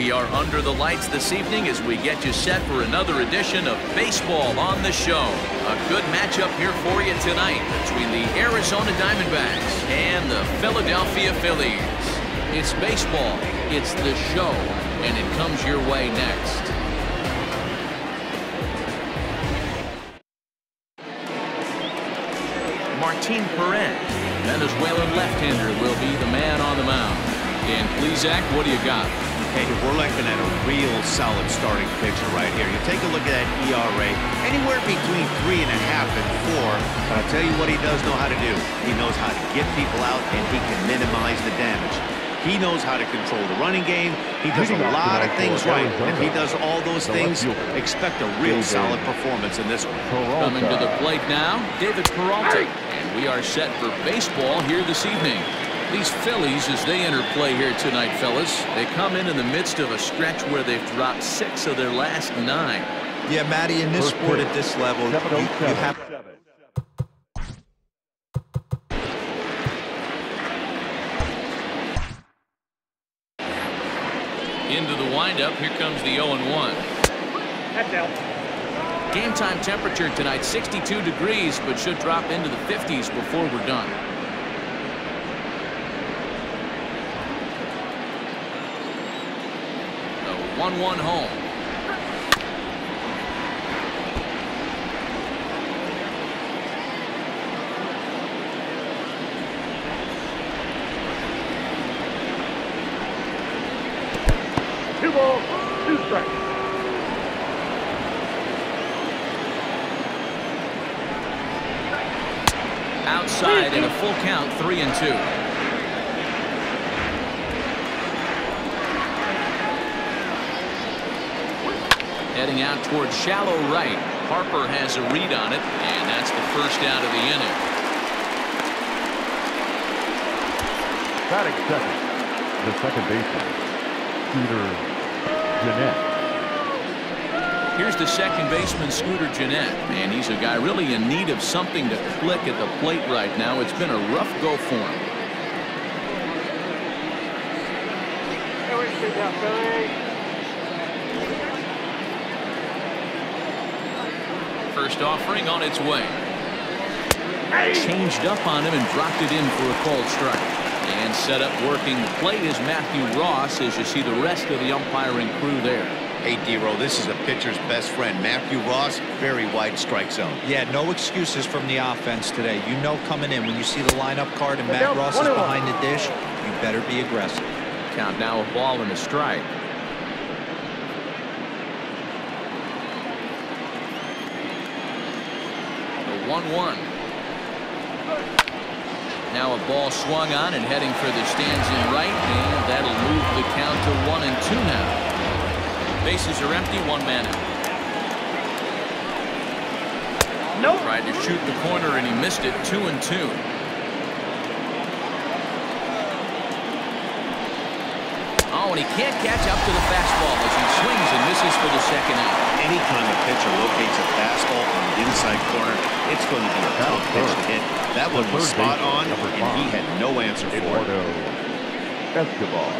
We are under the lights this evening as we get you set for another edition of Baseball on the Show. A good matchup here for you tonight between the Arizona Diamondbacks and the Philadelphia Phillies. It's baseball, it's the show, and it comes your way next. Martin Perez, Venezuelan left-hander, will be the man on the mound. And please, Zach, what do you got? Hey, we're looking at a real solid starting pitcher right here. You take a look at that ERA, anywhere between three and a half and four. But I'll tell you what he does know how to do. He knows how to get people out, and he can minimize the damage. He knows how to control the running game. He does a lot of things right. If he does all those things, expect a real solid performance in this one. Coming to the plate now, David Peralta. And we are set for baseball here this evening. These Phillies, as they enter play here tonight, fellas, they come in in the midst of a stretch where they've dropped six of their last nine. Yeah, Matty, in this sport at this level, you, you have Into the windup, here comes the 0-1. Game time temperature tonight, 62 degrees, but should drop into the 50s before we're done. The 1-1 home. Two balls, two strikes. Outside in a full count, three and two. Heading out towards shallow right. Harper has a read on it, and that's the first out of the inning. Batting second, the second baseman, Scooter Gennett. Here's the second baseman, Scooter Gennett. Man, he's a guy really in need of something to click at the plate right now. It's been a rough go for him. First offering on its way. Changed up on him and dropped it in for a called strike. And set up working the plate is Matthew Ross as you see the rest of the umpiring crew there. Hey, D-Row, this is a pitcher's best friend. Matthew Ross, very wide strike zone. Yeah, no excuses from the offense today. You know coming in when you see the lineup card and Matt Ross is behind the dish, you better be aggressive. Count now a ball and a strike. The 1-1. Now a ball swung on and heading for the stands in right, and that'll move the count to one and two now. Bases are empty, one man out. Nope. Tried to shoot the corner and he missed it, two and two. And he can't catch up to the fastball as he swings and misses for the second out. Anytime a pitcher locates a fastball on the inside corner, it's going to be a tough pitch to hit. That one was spot on, and he had no answer for it. Eduardo Escobar.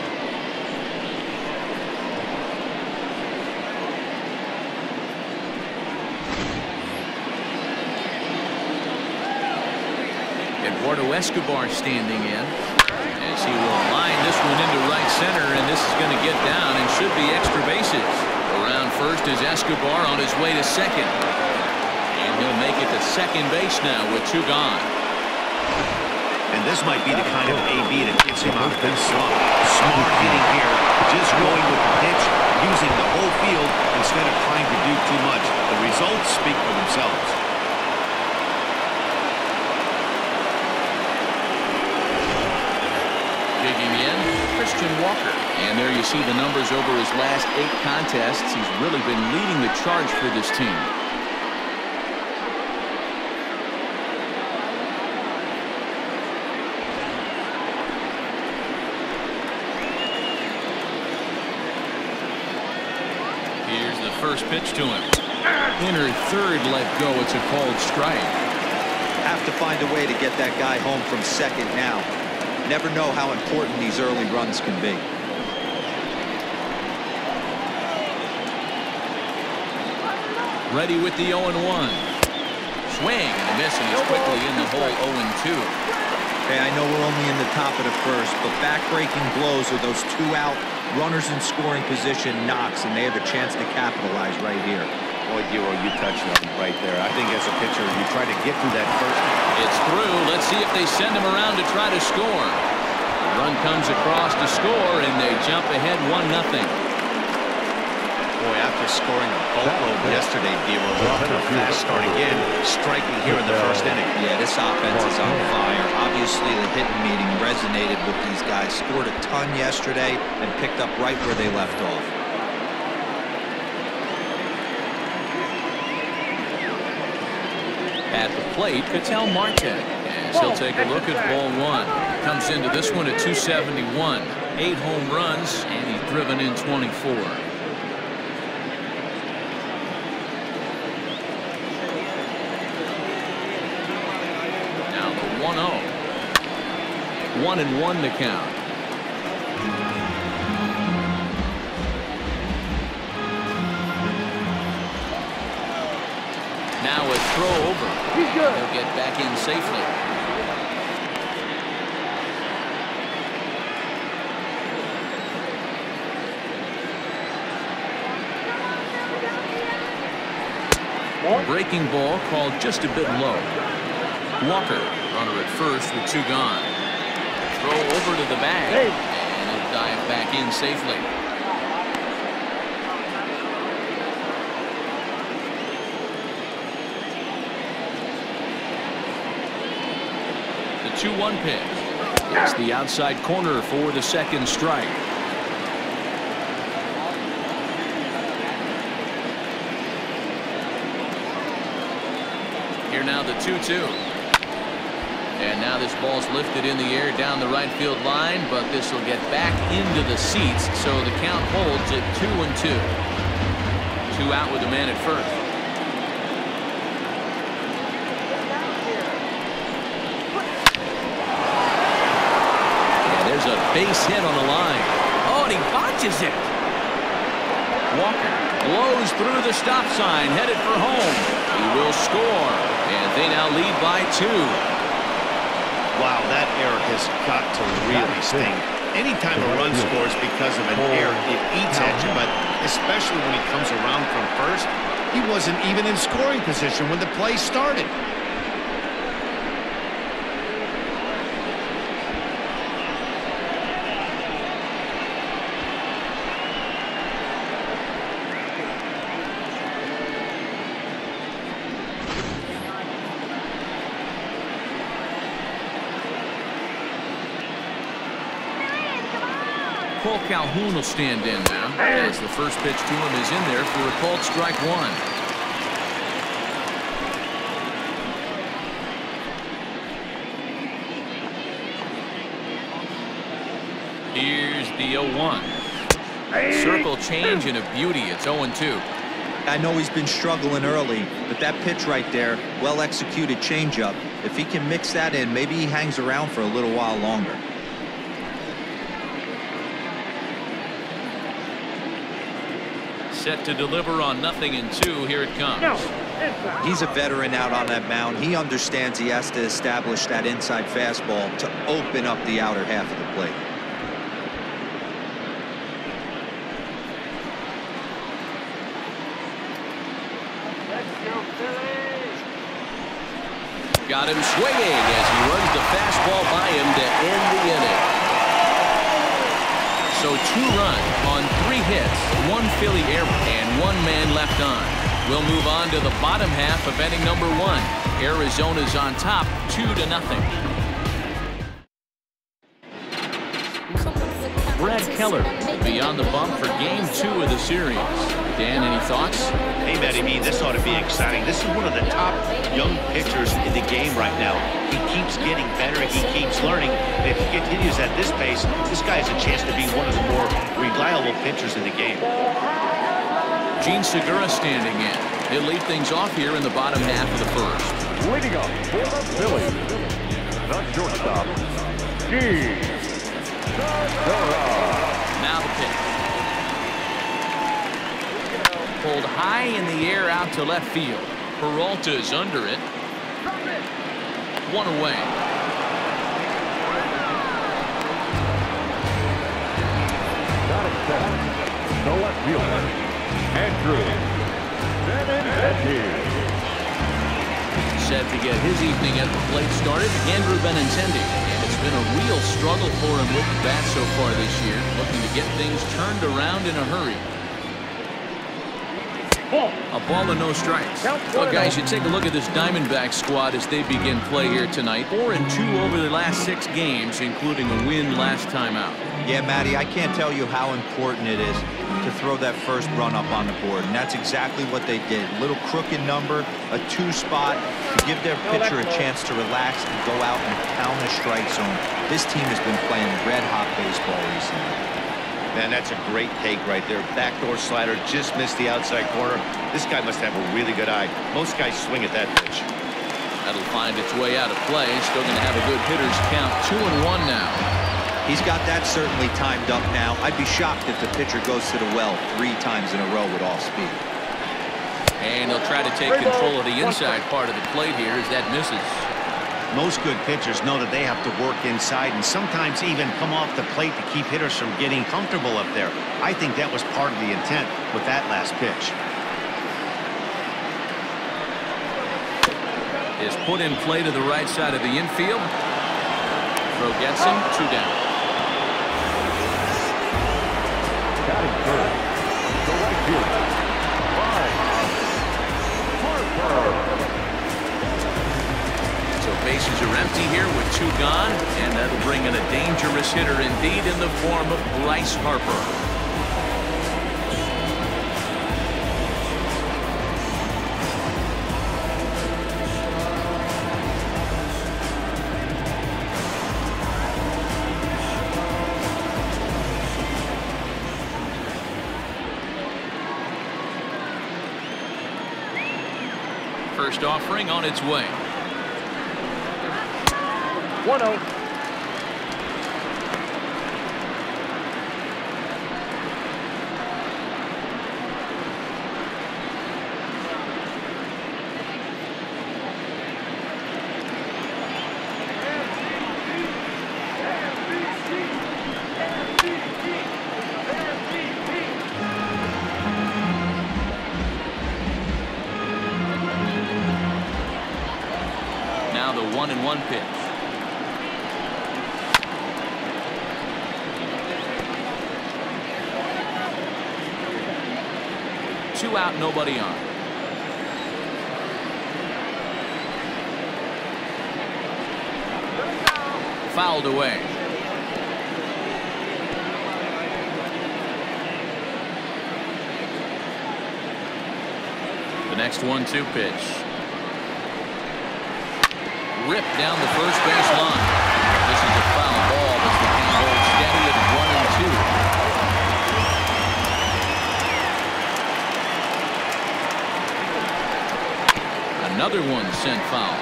Eduardo Escobar standing in as he will line this one into right center and this is going to get down and should be extra bases. Around first is Escobar on his way to second. And he'll make it to second base now with two gone. And this might be the kind of AB that gets him out of that slump. Smart hitting here, just going with the pitch, using the whole field instead of trying to do too much. The results speak for themselves. Digging in, Christian Walker. And there you see the numbers over his last eight contests. He's really been leading the charge for this team. Here's the first pitch to him. Inner third let go. It's a called strike. Have to find a way to get that guy home from second now never know how important these early runs can be. Ready with the 0-1. Swing and a miss, and he's quickly in the hole 0-2. Hey, I know we're only in the top of the first, but back-breaking blows are those two out, runners in scoring position knocks, and they have a chance to capitalize right here. Boy, Dero, you touched on it right there. I think as a pitcher, you try to get through that first. It's through. Let's see if they send him around to try to score. The run comes across to score, and they jump ahead 1-0. Boy, after scoring a boatload yesterday, Dero, off to a fast start again, striking here in the first inning. Yeah, this offense is on fire. Obviously, the hitting meeting resonated with these guys. Scored a ton yesterday and picked up right where they left off. At the plate, Ketel Marte. As he'll take a look at ball one. Comes into this one at 271. Eight home runs, and he's driven in 24. Now the 1-0. One and one to count. Now a throw over. He's good. He'll get back in safely. Breaking ball called just a bit low. Walker runner at first with two gone. Throw over to the bag. And he'll dive back in safely. 2-1 pitch. It's the outside corner for the second strike. Here now the 2-2. And now this ball's lifted in the air down the right field line, but this will get back into the seats, so the count holds at two and two. Two out with the man at first. And there's a base hit on the line. Oh, and he botches it. Walker blows through the stop sign, headed for home. He will score, and they now lead by two. Wow, that error has got to really sting. Anytime a run scores because of an error, it eats at you, but especially when he comes around from first, he wasn't even in scoring position when the play started. Calhoun will stand in now as the first pitch to him is in there for a called strike one. Here's the 0-1. Circle change and a beauty. It's 0-2. I know he's been struggling early, but that pitch right there, well executed changeup. If he can mix that in, maybe he hangs around for a little while longer. Set to deliver on nothing in two. Here it comes. No. He's a veteran out on that mound. He understands he has to establish that inside fastball to open up the outer half of the plate. Got him swinging one Philly error, and one man left on. We'll move on to the bottom half of inning number one. Arizona's on top, two to nothing. Brad Keller will be on the bump for game two of the series. Dan, any thoughts? Hey, Matty B, this ought to be exciting. This is one of the top young pitchers in the game right now. He keeps getting better. He keeps learning. If he continues at this pace, this guy has a chance to be one of the more reliable pitchers in the game. Jean Segura standing in. He'll lead things off here in the bottom half of the first. Leading off for the Phillies, the shortstop, Jean Segura. Now the pitch. Pulled high in the air out to left field. Peralta is under it. One away. The left fielder, Andrew Benintendi. Set to get his evening at the plate started, Andrew Benintendi. It's been a real struggle for him with the bat so far this year, looking to get things turned around in a hurry. A ball and no strikes. Well, guys, you take a look at this Diamondback squad as they begin play here tonight. Four and two over the last six games, including a win last time out. Yeah, Matty, I can't tell you how important it is to throw that first run up on the board, and that's exactly what they did. Little crooked number, a two spot, to give their pitcher a chance to relax and go out and pound the strike zone. This team has been playing red-hot baseball recently. Man, that's a great take right there. Backdoor slider just missed the outside corner. This guy must have a really good eye. Most guys swing at that pitch. That'll find its way out of play. Still going to have a good hitter's count. Two and one now. He's got that certainly timed up now. I'd be shocked if the pitcher goes to the well three times in a row with all speed. And he'll try to take control of the inside part of the plate here as that misses. Most good pitchers know that they have to work inside and sometimes even come off the plate to keep hitters from getting comfortable up there. I think that was part of the intent with that last pitch. Is put in play to the right side of the infield. Throw gets him. Two down. Batting third, the right Harper. So bases are empty here with two gone, and that'll bring in a dangerous hitter indeed in the form of Bryce Harper. On its way. 1-0. One and one pitch. Two out, nobody on. Fouled away. The next one-two pitch. Ripped down the first base line. This is a foul ball, but the can hold steady at one and two. Another one sent foul.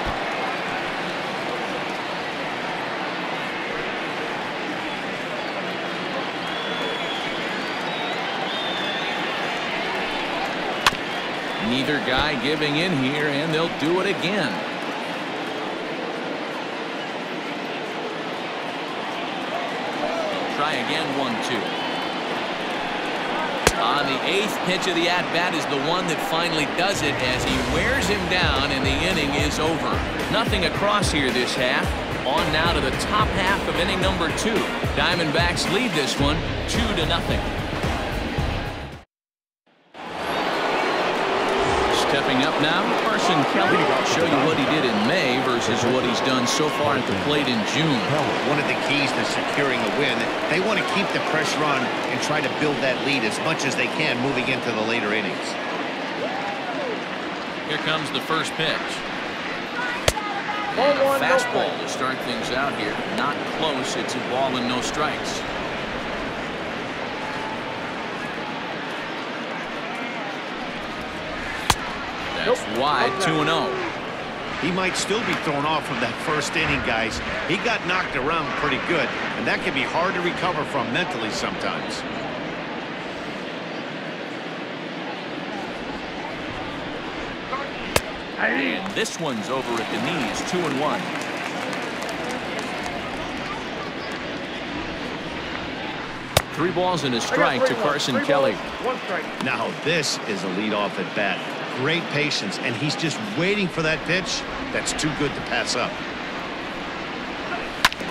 Neither guy giving in here, and they'll do it again. Try again, one, two. On the eighth pitch of the at-bat is the one that finally does it as he wears him down and the inning is over. Nothing across here this half. On now to the top half of inning number two. Diamondbacks lead this one two to nothing. Stepping up now, Carson Kelly will show you what he did in May versus what he's done so far at the plate in June. One of the keys to securing a win, they want to keep the pressure on and try to build that lead as much as they can moving into the later innings. Here comes the first pitch. And a fastball to start things out here. Not close. It's a ball and no strikes. Wide, 2 and 0. He might still be thrown off from that first inning, guys. He got knocked around pretty good, and that can be hard to recover from mentally sometimes. And this one's over at the knees, two and one. Three balls and a strike to Carson Kelly. balls, One strike. Now this is a leadoff at bat. Great patience, and he's just waiting for that pitch. That's too good to pass up.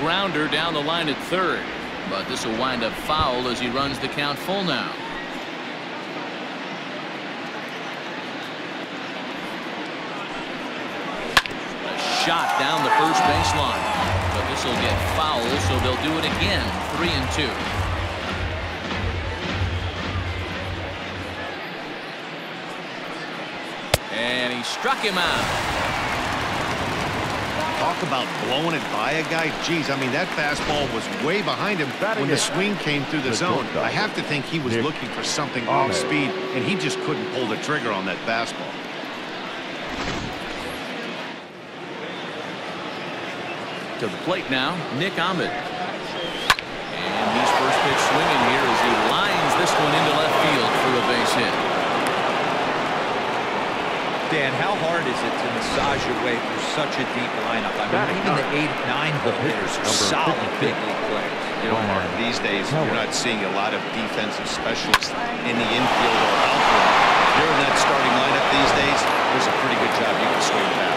Grounder down the line at third. But this will wind up foul as he runs the count full now. A shot down the first baseline. But this will get foul, so they'll do it again. Three and two. Struck him out. Talk about blowing it by a guy. Geez, I mean, that fastball was way behind him Batting when the swing came through the The zone. I have to think he was Nick looking for something Ahmed. off speed, and he just couldn't pull the trigger on that fastball. To the plate now, Nick Ahmed. And he's first pitch swinging here as he lines this one into left field for a base hit. Dan, how hard is it to massage your way through such a deep lineup? I mean, even the eight, nine hole hitters are solid big league players. You know, Mark, these days you're not seeing a lot of defensive specialists in the infield or outfield. If you're in that starting lineup these days, there's a pretty good job you can swing bat.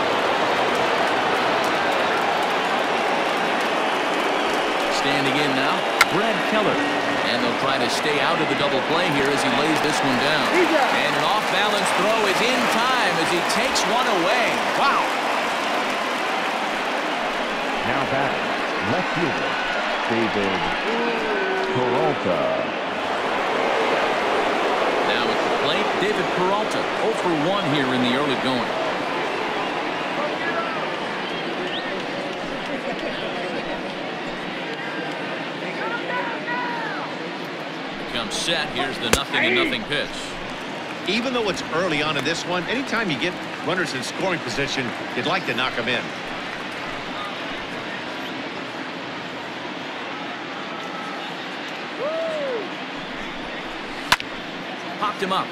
Standing in now, Brad Keller. And they'll try to stay out of the double play here as he lays this one down. And an off-balance throw is in time as he takes one away. Wow. Now batting, left fielder, David Peralta. Now at the plate, David Peralta 0 for 1 here in the early going. Comes set. Here's the nothing and nothing pitch. Even though it's early on in this one, anytime you get runners in scoring position, you'd like to knock them in. Popped him up.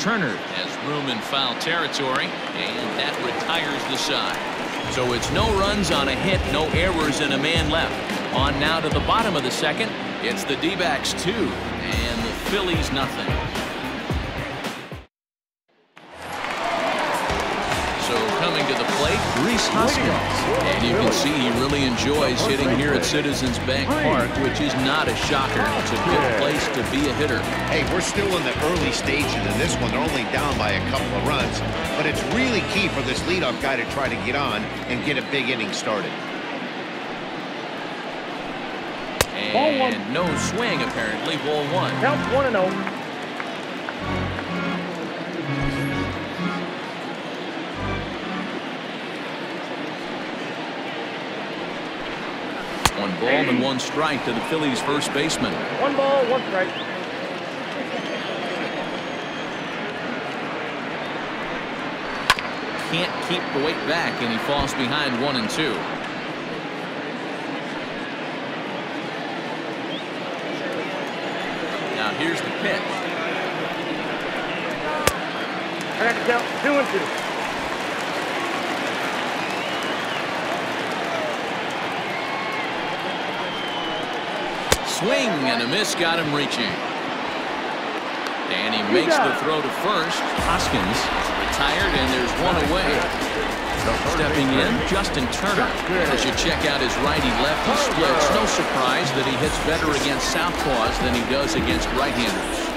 Turner has room in foul territory, and that retires the side. So it's no runs on a hit, no errors, and a man left. On now to the bottom of the second. It's the D-backs two, and the Phillies nothing. So coming to the plate, Rhys Hoskins. And you can see he really enjoys hitting here at Citizens Bank Park, which is not a shocker. It's a good place to be a hitter. Hey, we're still in the early stages in this one. They're only down by a couple of runs, but it's really key for this leadoff guy to try to get on and get a big inning started. Ball one. And no swing, apparently. Ball one. Count one and oh. One ball and one strike to the Phillies' first baseman. One ball, one strike. Can't keep the weight back, and he falls behind one and two. Now here's the pitch. I got to count two and two. Swing and a miss got him reaching. And he makes the throw to first. Hoskins retired, and there's one away. Stepping in, Justin Turner. As you check out his righty-lefty splits, no surprise that he hits better against southpaws than he does against right-handers.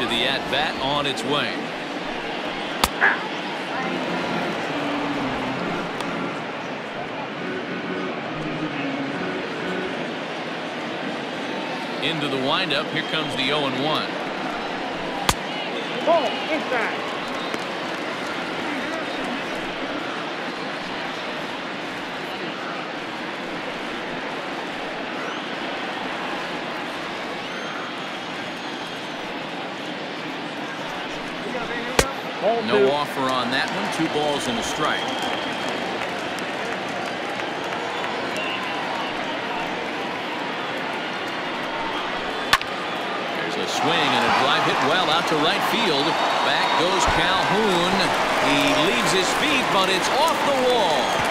Of the at-bat on its way. Into the windup. Here comes the 0 1. Ball inside. No two. offer on that one. Two balls and a strike. There's a swing and a drive hit well out to right field. Back goes Calhoun. He leaves his feet, but it's off the wall.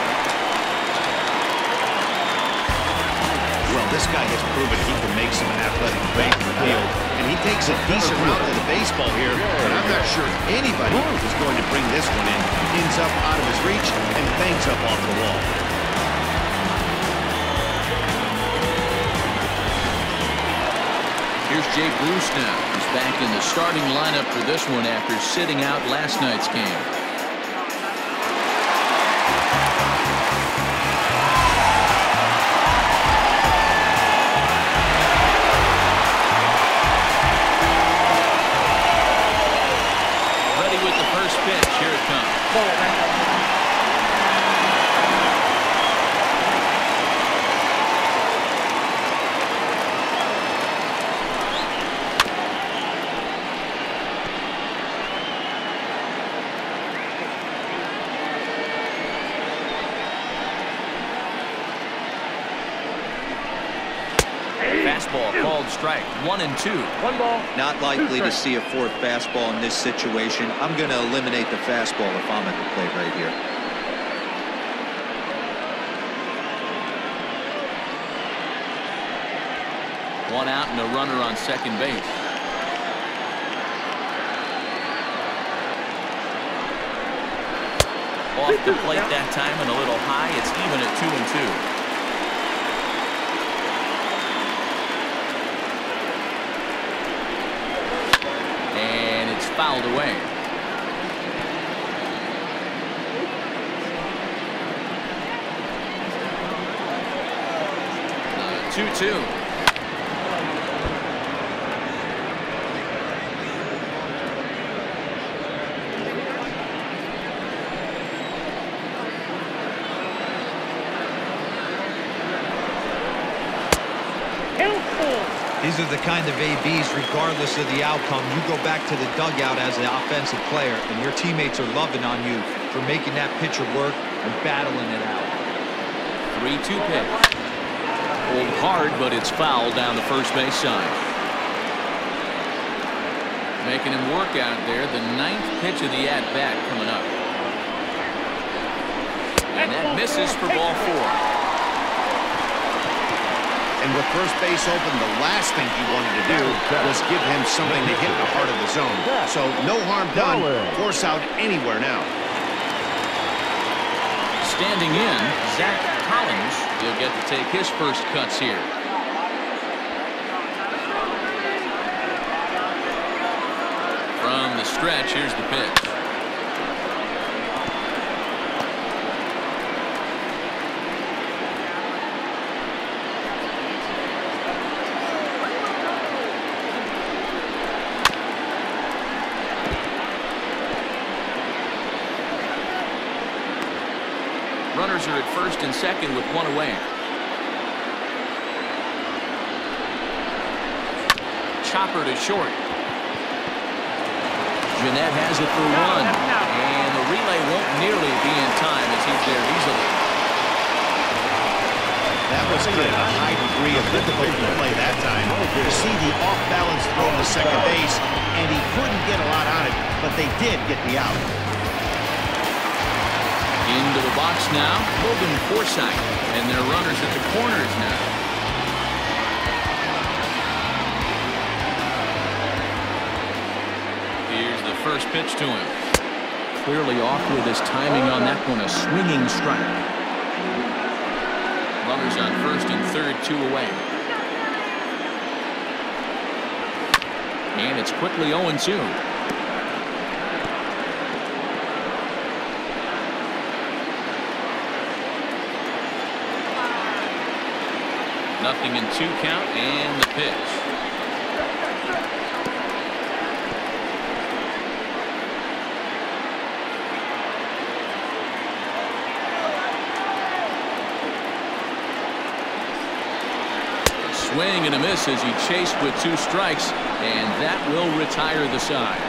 This guy has proven he can make some athletic play in the field, and he takes a decent route to the baseball here, but I'm not sure anybody is going to bring this one in. Ends up out of his reach and bangs up off the wall. Here's Jay Bruce now. He's back in the starting lineup for this one after sitting out last night's game. Two. One ball. Not likely to see a fourth fastball in this situation. I'm going to eliminate the fastball if I'm at the plate right here. One out and a runner on second base. Off the plate that time and a little high. It's even at two and two. And it's fouled away. Uh, two two. Hillsball. These are the kind of ABs, regardless of the outcome, you go back to the dugout as an offensive player, and your teammates are loving on you for making that pitcher work and battling it out. 3-2 pitch. Pulled hard, but it's foul down the first base side. Making him work out there. The ninth pitch of the at-bat coming up. And that misses for ball four. And with first base open, the last thing he wanted to do was give him something to hit in the heart of the zone. So no harm done. Force out anywhere now. Standing in, Zach Collins. He'll get to take his first cuts here. From the stretch, here's the pitch. Runners are at first and second with one away. Chopper to short. Gennett has it for one. And the relay won't nearly be in time as he's there easily. That was hit at a high degree of difficulty to play that time. You see the off-balance throw to second base, and he couldn't get a lot on it, but they did get the out. Into the box now, Logan Forsythe. And their runners at the corners now. Here's the first pitch to him. Clearly off with his timing on that one, a swinging strike. Runners on first and third, two away. And it's quickly 0-2. Nothing in two count and the pitch. Swing and a miss as he chased with two strikes, and that will retire the side.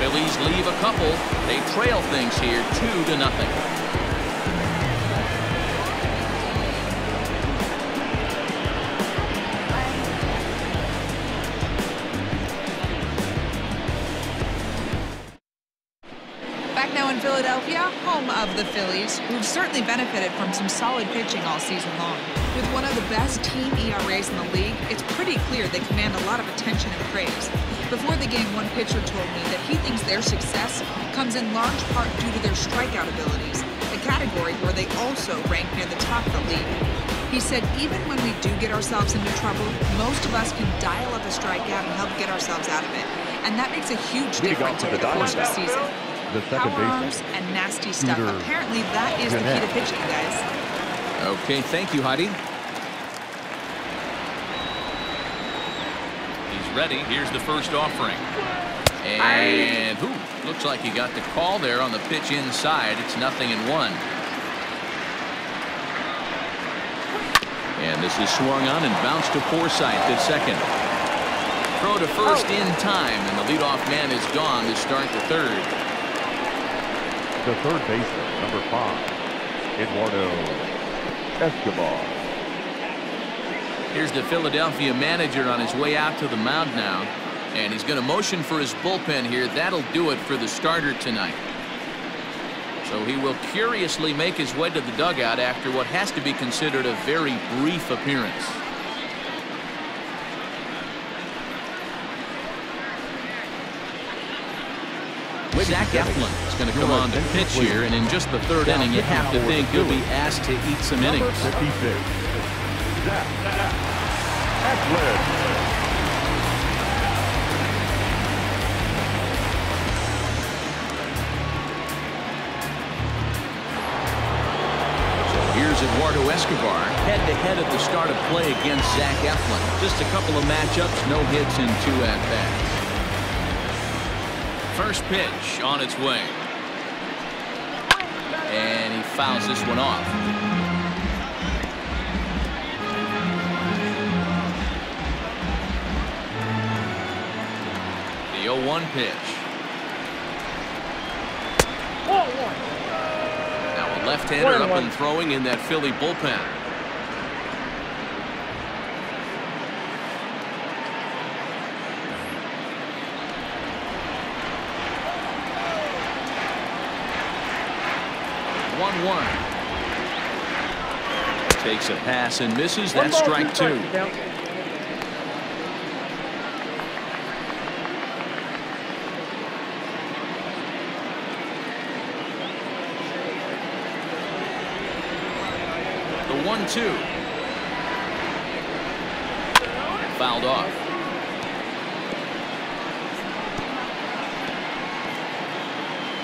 Phillies leave a couple. They trail things here two to nothing. Certainly benefited from some solid pitching all season long. With one of the best team ERAs in the league, it's pretty clear they command a lot of attention and praise. Before the game, one pitcher told me that he thinks their success comes in large part due to their strikeout abilities, a category where they also rank near the top of the league. He said even when we do get ourselves into trouble, most of us can dial up a strikeout and help get ourselves out of it. And that makes a huge difference over the course of the season. The second Power arms baseman. and nasty stuff. Scooter Apparently that is the key to pitching, guys. Okay, thank you, Heidi. He's ready. Here's the first offering. And ooh, looks like he got the call there on the pitch inside. It's nothing in one. And this is swung on and bounced to Forsythe at second. Throw to first oh. in time, and the leadoff man is gone to start the third. The third baseman, number five, Eduardo Escobar. Here's the Philadelphia manager on his way out to the mound now. And he's going to motion for his bullpen here. That'll do it for the starter tonight. So he will curiously make his way to the dugout after what has to be considered a very brief appearance. Zach Eflin is going to come on to pitch here, and in just the third inning, you have to think he'll be asked to eat some innings. 56, Zach Eflin. Here's Eduardo Escobar head-to-head at the start of play against Zach Eflin. Just a couple of matchups, no hits in two at-bats. First pitch on its way. And he fouls this one off. The 0-1 pitch. Now a left-hander up and throwing in that Philly bullpen. One-one. Takes a pass and misses. One That's ball, strike two two. The one-two. Fouled off.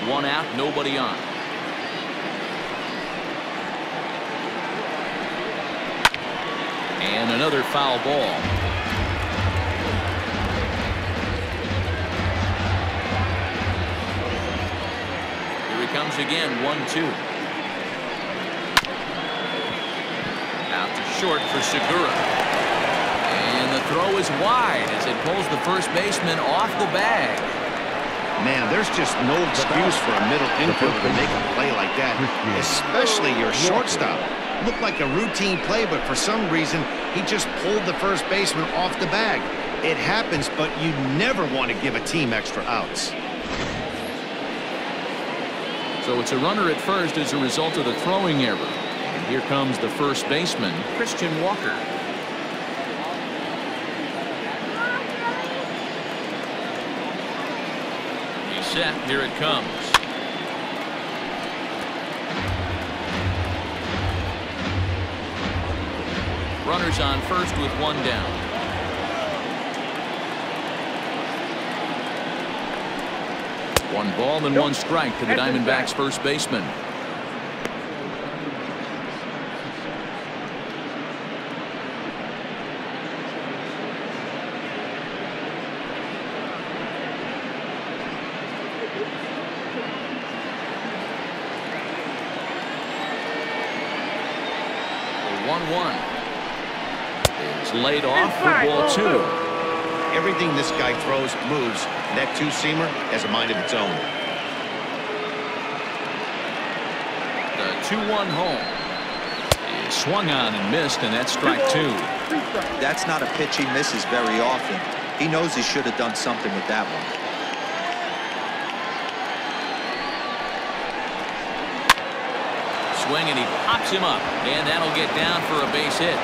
One out, nobody on. And another foul ball. Here he comes again, one-two. Out to short for Segura. And the throw is wide as it pulls the first baseman off the bag. Man, there's just no excuse for a middle infielder to make a play like that, especially your shortstop. Looked like a routine play, but for some reason, he just pulled the first baseman off the bag. It happens, but you never want to give a team extra outs. So it's a runner at first as a result of the throwing error. And here comes the first baseman, Christian Walker. He's set. Here it comes. Runners on first with one down. One ball and one strike to the Diamondbacks first baseman. The 1-1 is laid off for ball two. Everything this guy throws moves. That two-seamer has a mind of its own. The 2-1 home is swung on and missed, and that's strike two. That's not a pitch he misses very often. He knows he should have done something with that one. swing, and he pops him up. And that'll get down for a base hit.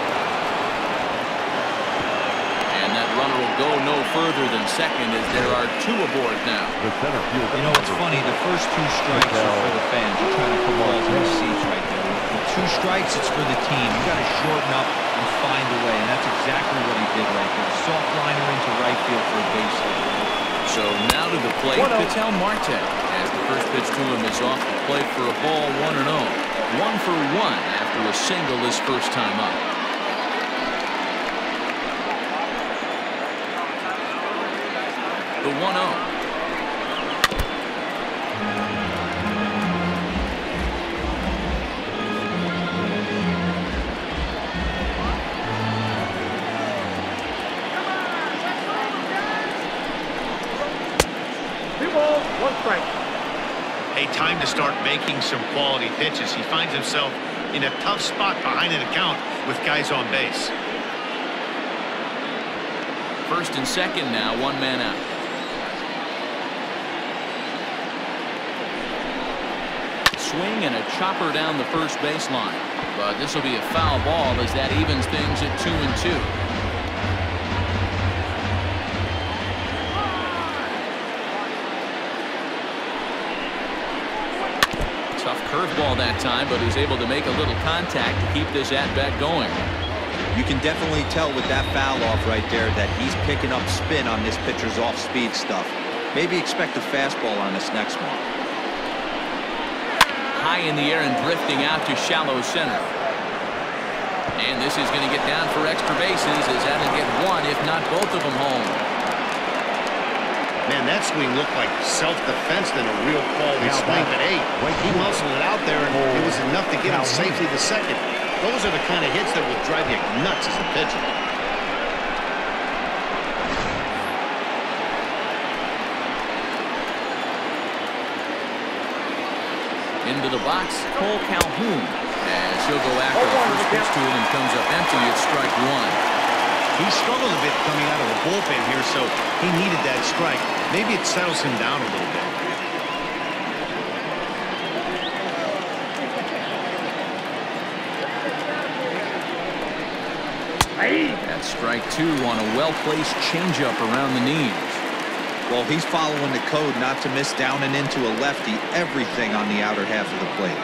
And that runner will go no further than second as there are two aboard now. The center fielder. You know, it's funny. The first two strikes are for the fans. You're trying to put balls in the seats right there. The two strikes, it's for the team. You got to shorten up and find a way, and that's exactly what he did right there. Soft liner into right field for a base hit. So now to the plate, oh. Ketel Marte. As the first pitch to him is off the plate for a ball, 1 and 0. One for one after a single his first time up. The 1 0. Two balls, one strike. Hey, time to start making some quality pitches. He finds himself in a tough spot behind an account with guys on base. First and second now, one man out. Swing and a chopper down the first baseline. But this will be a foul ball as that evens things at two and two. Tough curveball that time, but he's able to make a little contact to keep this at-bat going. You can definitely tell with that foul off right there that he's picking up spin on this pitcher's off-speed stuff. Maybe expect a fastball on this next one. High in the air and drifting out to shallow center. And this is going to get down for extra bases as that'll get one, if not both of them home. Man, that swing looked like self-defense than a real quality Now swing. But hey, Right he field. muscled it out there, and it was enough to get him safely to second. Those are the kind of hits that will drive you nuts as a pitcher. Into the box, Cole Calhoun. As he'll go after the first pitch to him and comes up empty at strike one. He struggled a bit coming out of the bullpen here, so he needed that strike. Maybe it settles him down a little bit. That's strike two on a well-placed changeup around the knees. Well, he's following the code not to miss down and into a lefty everything on the outer half of the plate.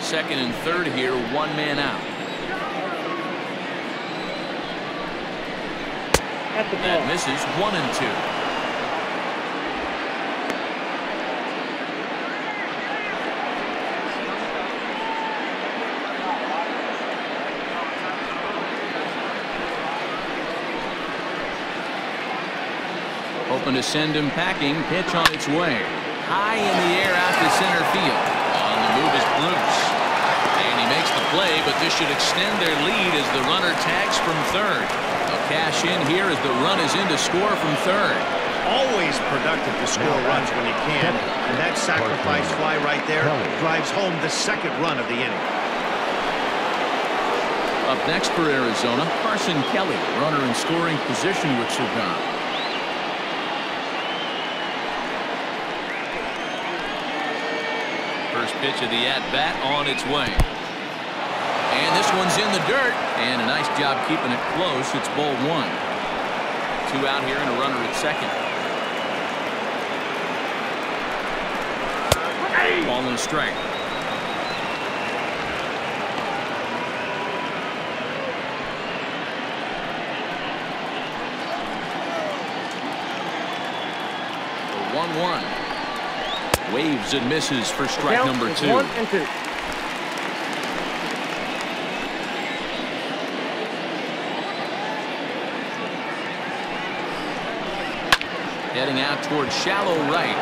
Second and third here, one man out. At the That misses one and two. Hoping to send him packing. Pitch on its way. High in the air out to center field. On the move is Bruce. And he makes the play, but this should extend their lead as the runner tags from third. A cash in here as the run is in to score from third. Always productive to score runs when you can, and that sacrifice fly right there drives home the second run of the inning. Up next for Arizona, Carson Kelly, runner in scoring position with Sagan. Pitch of the at-bat on its way. And this one's in the dirt. And a nice job keeping it close. It's ball one. Two out here and a runner at second. Ball and a strike. The 1-1. Waves and misses for strike Count number two. One and two. Heading out towards shallow right.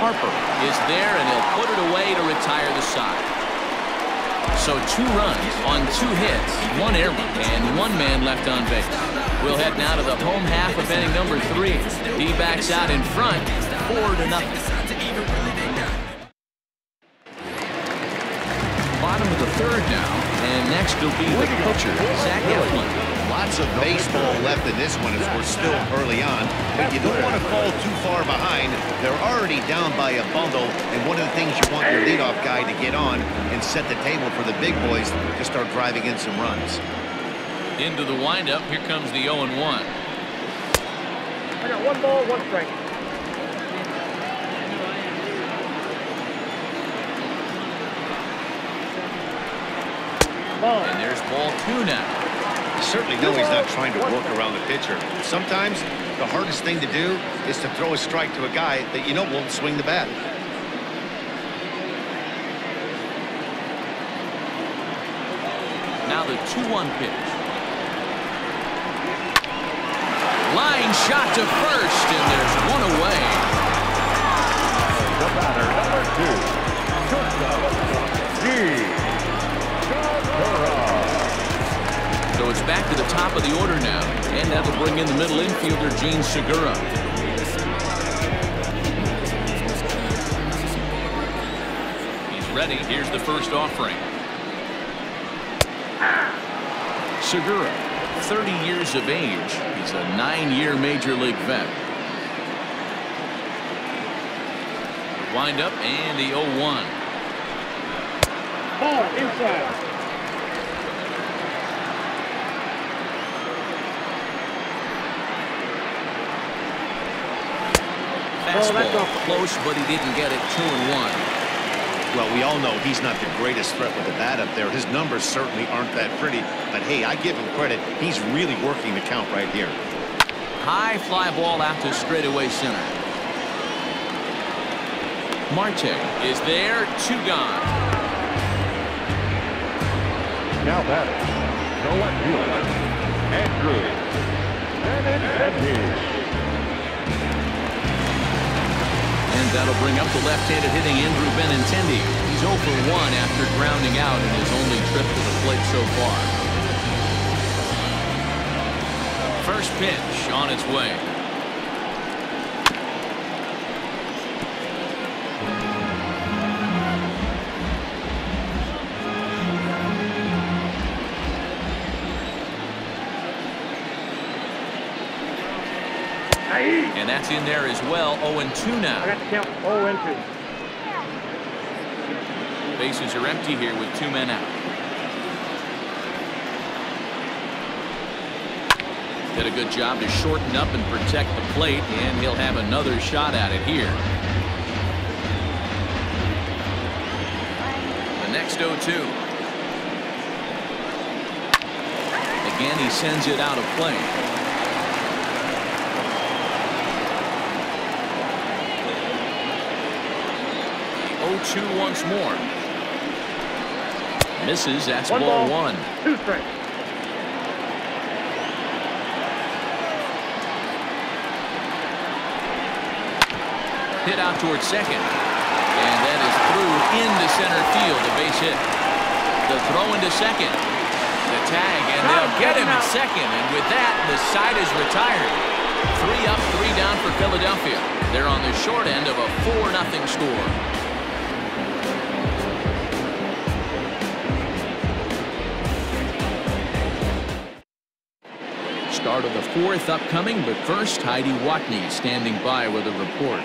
Harper is there, and he'll put it away to retire the side. So two runs on two hits, one error, and one man left on base. We'll head now to the home half of inning number three. D-backs out in front, four to nothing. And be the pitcher, Zach Eflin. Lots of baseball left in this one as we're still early on, but you don't want to fall too far behind. They're already down by a bundle, and one of the things you want your leadoff guy to get on and set the table for the big boys to start driving in some runs. Into the windup, here comes the 0-1. I got one ball, one strike. And there's ball two now. You certainly know he's not trying to work around the pitcher. Sometimes the hardest thing to do is to throw a strike to a guy that you know won't swing the bat. Now the 2-1 pitch. Line shot to first, and there's one away. The batter, number two, shortstop, G. So it's back to the top of the order now, and that'll bring in the middle infielder, Jean Segura. He's ready. Here's the first offering. Segura, 30 years of age. He's a nine-year Major League vet. Wind up and the 0-1. Ball inside. Fastball close, but he didn't get it. Two and one. Well, we all know he's not the greatest threat with the bat up there. His numbers certainly aren't that pretty. But hey, I give him credit. He's really working the count right here. High fly ball out to straightaway center. Marte is there. Two gone. Now batting, the left fielder, Andrew Benintendi. And that'll bring up the left-handed hitting Andrew Benintendi. He's 0 for 1 after grounding out in his only trip to the plate so far. First pitch on its way. And that's in there as well. 0-2 now. 0 2. Bases are empty here with two men out. Did a good job to shorten up and protect the plate, and he'll have another shot at it here. The next 0-2. Again, he sends it out of play. 0-2 once more. Misses. That's one ball, ball one. Two strikes. Hit out towards second. And that is through into center field. A base hit. The throw into second. The tag. And they'll get him at second. And with that, the side is retired. Three up, three down for Philadelphia. They're on the short end of a 4-0 score. Start of the fourth upcoming, but first, Heidi Watney standing by with a report.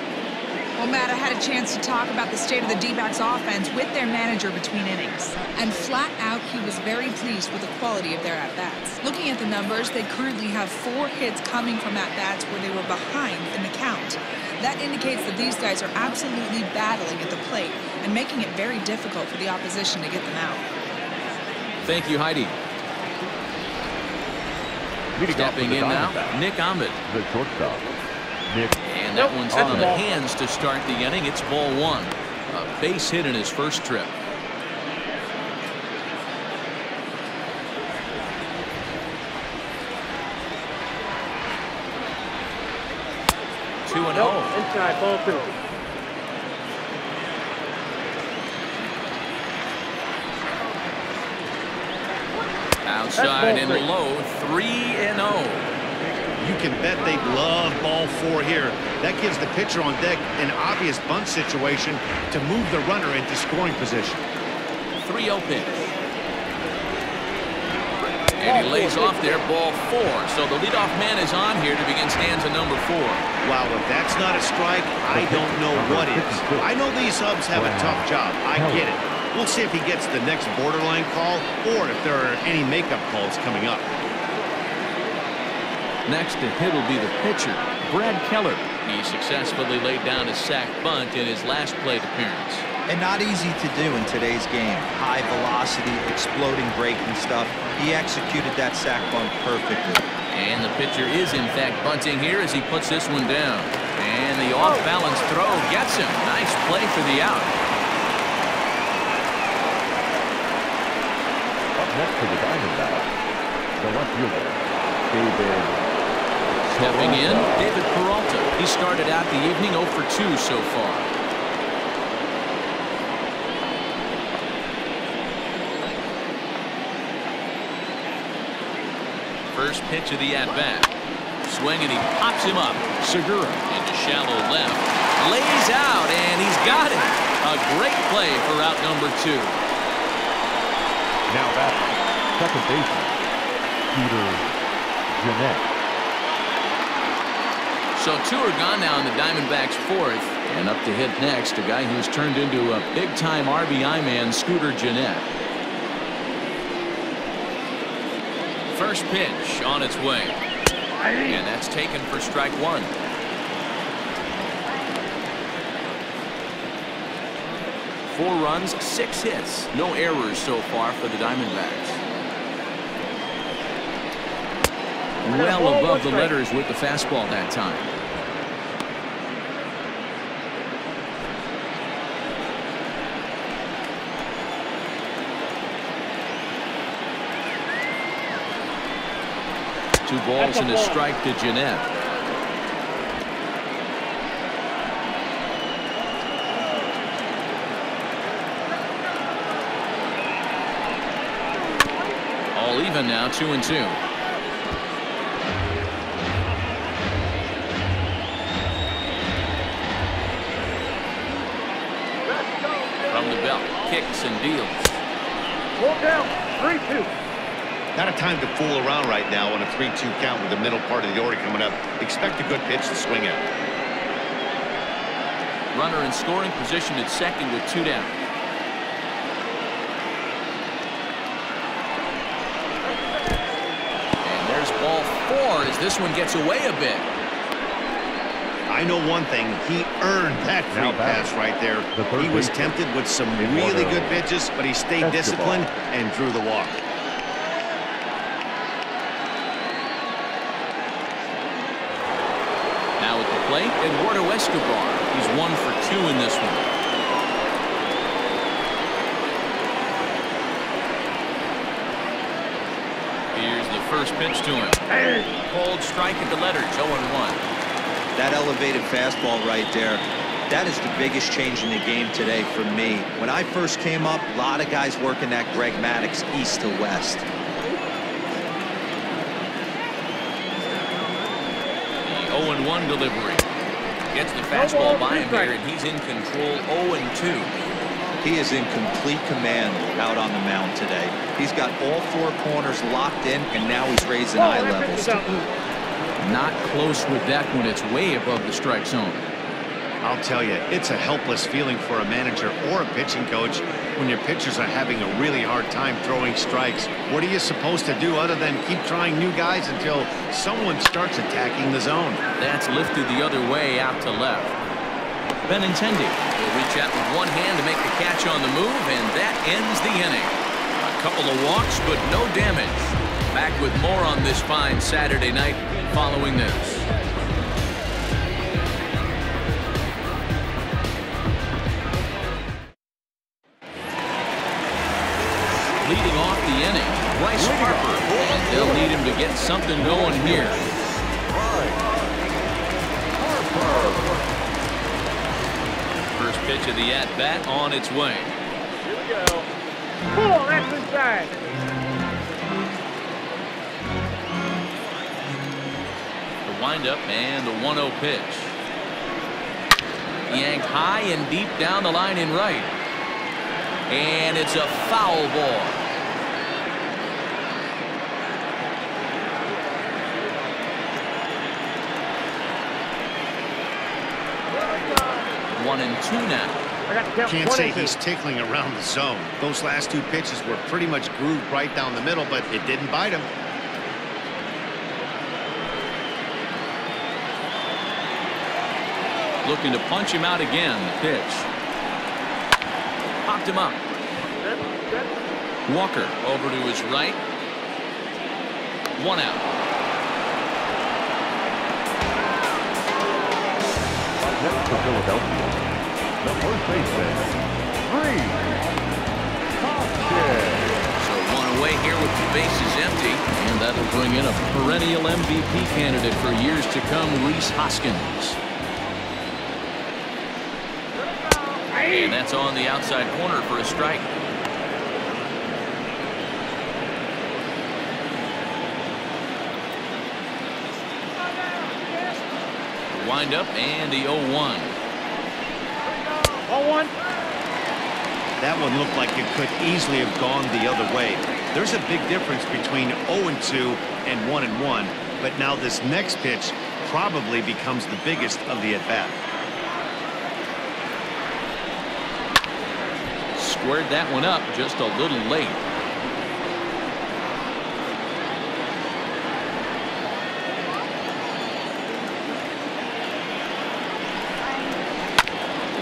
Well, Matt, I had a chance to talk about the state of the D-backs offense with their manager between innings. And flat out, he was very pleased with the quality of their at-bats. Looking at the numbers, they currently have four hits coming from at-bats where they were behind in the count. That indicates that these guys are absolutely battling at the plate and making it very difficult for the opposition to get them out. Thank you, Heidi. Stepping in now, Nick Ahmed. The shortstop, Nick. And that one's in on the hands to start the inning. It's ball one. A base hit in his first trip. Two and oh. Nope, oh. inside, ball two. Outside and low, 3 and 0. You can bet they love ball four here. That gives the pitcher on deck an obvious bunt situation to move the runner into scoring position. 3-0 pitch. And he lays off there, ball four. So the leadoff man is on here to begin stanza number four. Wow, if that's not a strike, I don't know what is. I know these subs have a tough job. I get it. We'll see if he gets the next borderline call or if there are any makeup calls coming up. Next to hit will be the pitcher, Brad Keller. He successfully laid down a sac bunt in his last plate appearance. And not easy to do in today's game. High velocity, exploding breaking stuff. He executed that sac bunt perfectly. And the pitcher is in fact bunting here as he puts this one down. And the off-balance throw gets him. Nice play for the out. Next to the Diamondbacks, the left fielder, David Stepping in, David Peralta. He started out the evening 0 for 2 so far. First pitch of the at-bat. Swing and he pops him up. Segura into shallow left. Lays out and he's got it. A great play for out number two. Now back, second baseman, Peter Gennett. So two are gone now in the Diamondbacks fourth. And up to hit next, a guy who's turned into a big-time RBI man, Scooter Gennett. First pitch on its way. And that's taken for strike one. Four runs, six hits. No errors so far for the Diamondbacks. Well above the letters with the fastball that time. Two balls and a strike to Gennett. All even now, two and two. From the belt, kicks and deals. Four down, three two. Not a time to fool around right now on a 3-2 count with the middle part of the order coming up. Expect a good pitch to swing at. Runner in scoring position at second with two down. And there's ball four as this one gets away a bit. I know one thing. He earned that free Now back. pass right there. The He was tempted with some really good pitches, but he stayed Escobar. disciplined and drew the walk. Now at the plate, Eduardo Escobar. He's one for two in this one. Here's the first pitch to him. Cold strike at the letters, 0-1. That elevated fastball right there, that is the biggest change in the game today for me. When I first came up, a lot of guys working that Greg Maddux east to west. The 0-1 delivery. Gets the fastball by him here, and he's in control 0-2. He is in complete command out on the mound today. He's got all four corners locked in, and now he's raising eye levels. is out. Not close with that one. It's way above the strike zone. I'll tell you, it's a helpless feeling for a manager or a pitching coach when your pitchers are having a really hard time throwing strikes. What are you supposed to do other than keep trying new guys until someone starts attacking the zone? That's lifted the other way out to left. Benintendi will reach out with one hand to make the catch on the move, and that ends the inning. A couple of walks, but no damage. Back with more on this fine Saturday night following this. on its way. Here we go. Cool, that's inside. The windup and the 1-0 pitch. Yanked high and deep down the line in right. And it's a foul ball. one and two now. Can't say he's tickling around the zone. Those last two pitches were pretty much grooved right down the middle, but it didn't bite him. Looking to punch him out again. The pitch. Popped him up. Walker over to his right. One out. Next to Philadelphia, the first baseman, Three. So one away here with the bases empty. And that'll bring in a perennial MVP candidate for years to come, Rhys Hoskins. And that's on the outside corner for a strike. Wind up and the 0-1. 0-1. That one looked like it could easily have gone the other way. There's a big difference between 0-2 and 1-1, but now this next pitch probably becomes the biggest of the at-bat. Squared that one up just a little late.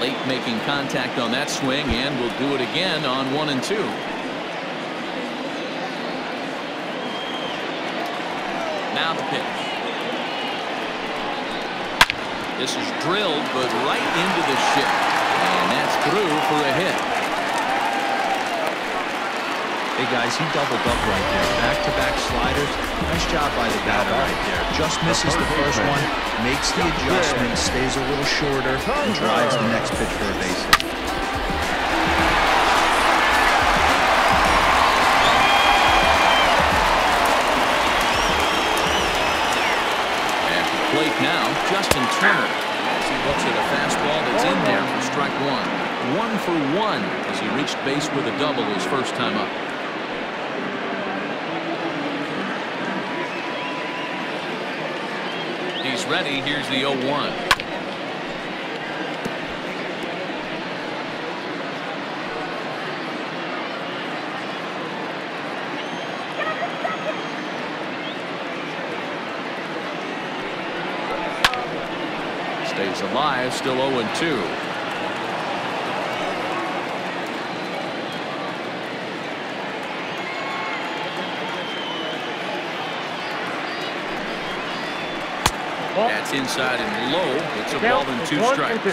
Late making contact on that swing and will do it again on one and two. Now the pitch. This is drilled but right into the ship and that's through for a hit. Hey guys, he doubled up right there. Back-to-back -back sliders. Nice job by the batter right there. Just misses the first one, makes the adjustment, stays a little shorter, and drives the next pitch for a base hit. At the plate now, Justin Turner. As he looks at a fastball that's in there for strike one. One for one as he reached base with a double his first time up. He's ready. Here's the 0-1. Stays alive, still oh 0-2. That's inside and low. It's a ball and two strikes.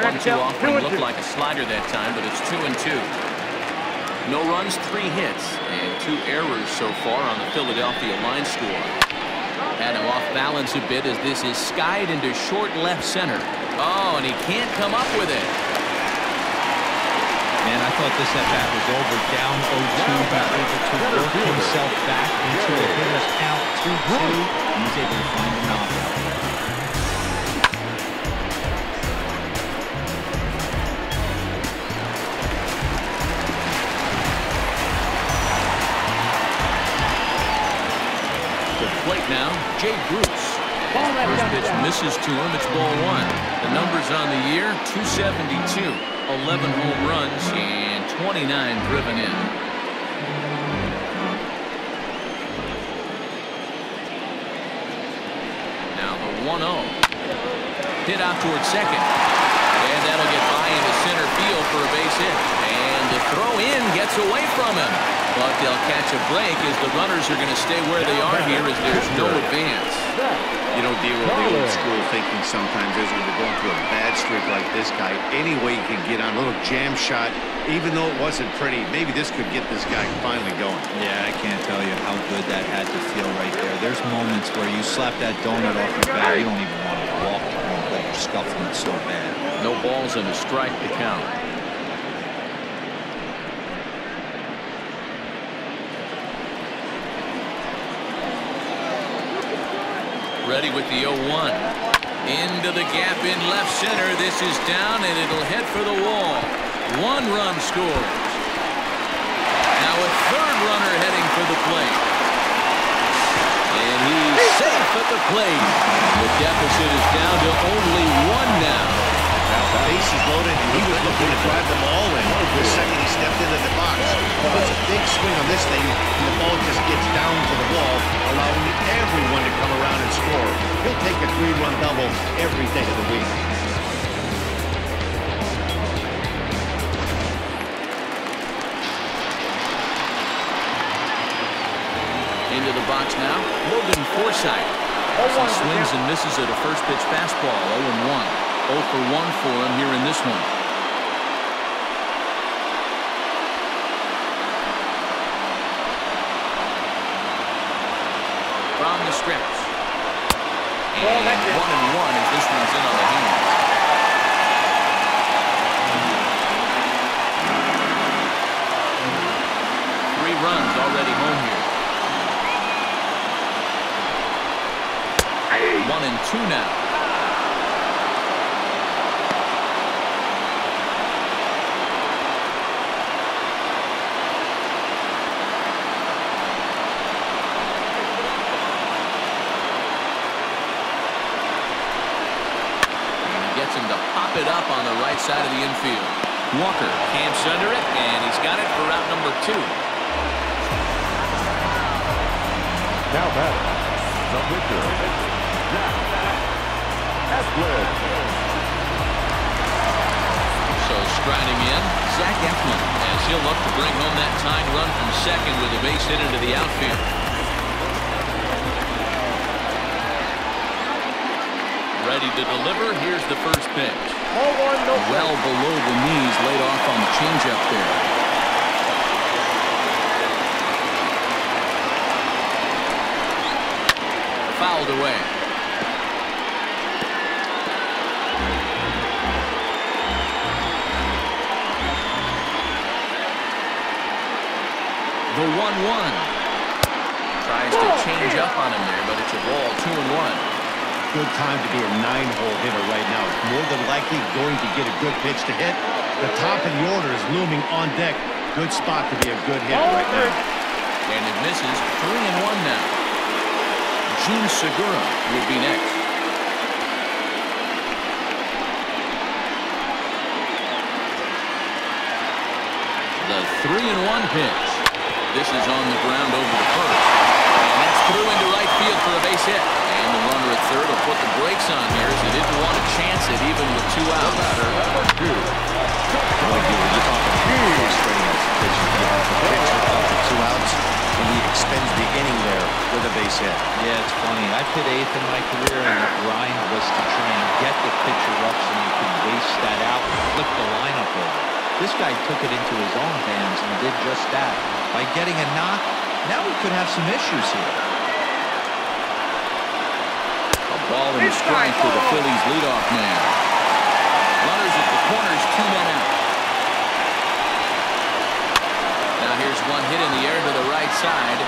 One two offering looked like a slider that time, but it's two and two. No runs, three hits, and two errors so far on the Philadelphia line score. Had him off balance a bit as this is skied into short left center. Oh, and he can't come up with it. Man, I thought this at bat was over. Down 0-2, but able to work himself back into a hitter's count 2-2. He's able to find a knockout. The plate now, Jay Bruce. Ball First pitch misses to him. It's ball one. The numbers on the year, 272. 11 home runs and 29 driven in. Now the 1-0. Hit out towards second. And that'll get by into center field for a base hit. And the throw in gets away from him. But they'll catch a break as the runners are going to stay where they are here as there's no advance. You know, deal with the old school thinking sometimes is when you're going through a bad streak like this guy, any way you can get on a little jam shot, even though it wasn't pretty, maybe this could get this guy finally going. Yeah, I can't tell you how good that had to feel right there. There's moments where you slap that donut off your bat, you don't even want to walk home, but you're scuffling it so bad. No balls and a strike to count. Ready with the 0-1. Into the gap in left center. This is down, and it'll head for the wall. One run scores. Now a third runner heading for the plate. And he's safe at the plate. The deficit is down to only one now. Bases loaded, and he was looking to drive them all in the second he stepped into the box. It's a big swing on this thing, and the ball just gets down to the wall, allowing everyone to come around and score. He'll take a three-run double every day of the week. Into the box now, Logan Forsythe. As he swings and misses at a first pitch fastball, 0-1. 0 for 1 for him here in this one. From the stretch. And one and one as this one's in on the hands. Three runs already home here. One and two now. it up on the right side of the infield. Walker camps under it, and he's got it for route number two. Now batting, the pitcher, Zach Eflin. So striding in, Zach Eflin, as he'll look to bring home that tying run from second with a base hit into the outfield. Ready to deliver. Here's the first pitch. Well below the knees, laid off on the changeup there. Fouled away. The 1-1. Tries to change up on him there, but it's a ball, two and one good time to be a nine-hole hitter right now. More than likely going to get a good pitch to hit. The top of the order is looming on deck. Good spot to be a good hitter right now. And it misses. Three and one now. Jean Segura will be next. The three and one pitch. This is on the ground over the first. And that's through into right field for a base hit. And the runner at third will put the brakes on here as he didn't want to chance it even with two outs. Up to two outs, and he extends the inning there with a base hit. Yeah, it's funny. I hit eighth in my career, and the grind was to try and get the pitcher up so you could waste that out and flip the lineup over. This guy took it into his own hands and did just that. By getting a knock, now we could have some issues here. Ball and strike for the Phillies leadoff man. Runners at the corners, two men out. Now here's one hit in the air to the right side.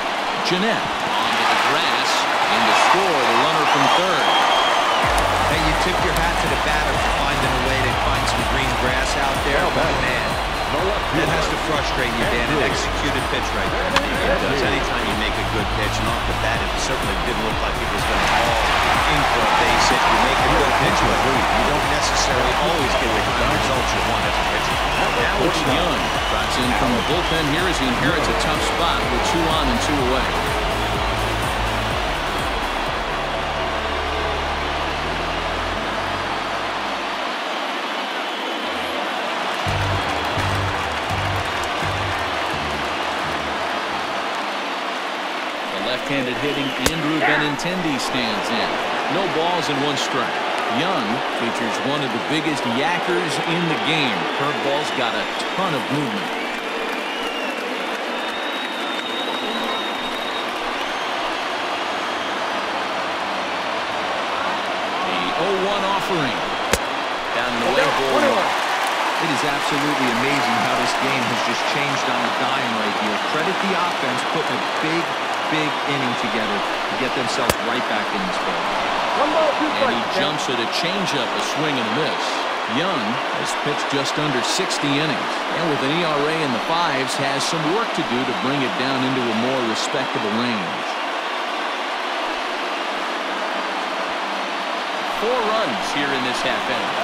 Gennett onto the grass. and the score, the runner from third. Hey, you tip your hat to the batter for finding a way to find some green grass out there. Well, man. That has to frustrate you, Dan. An executed pitch right there. It does. Anytime you make a good pitch, and off the bat, it certainly didn't look like it was going to fall in for a base hit. You make a good pitch, but you don't necessarily always get the results you want as a pitcher. It's Young. Trots in from the bullpen here as he inherits a tough spot with two on and two away. Left-handed hitting Andrew Benintendi stands in. No balls in one strike. Young features one of the biggest yackers in the game. Curveball's got a ton of movement. The 0-1 offering. Down the way, ball It is absolutely amazing how this game has just changed on a dime right here. Credit the offense putting a big big inning together to get themselves right back in this ball. And he jumps at a changeup, a swing and a miss. Young has pitched just under 60 innings, and with an ERA in the fives, has some work to do to bring it down into a more respectable range. four runs here in this half inning.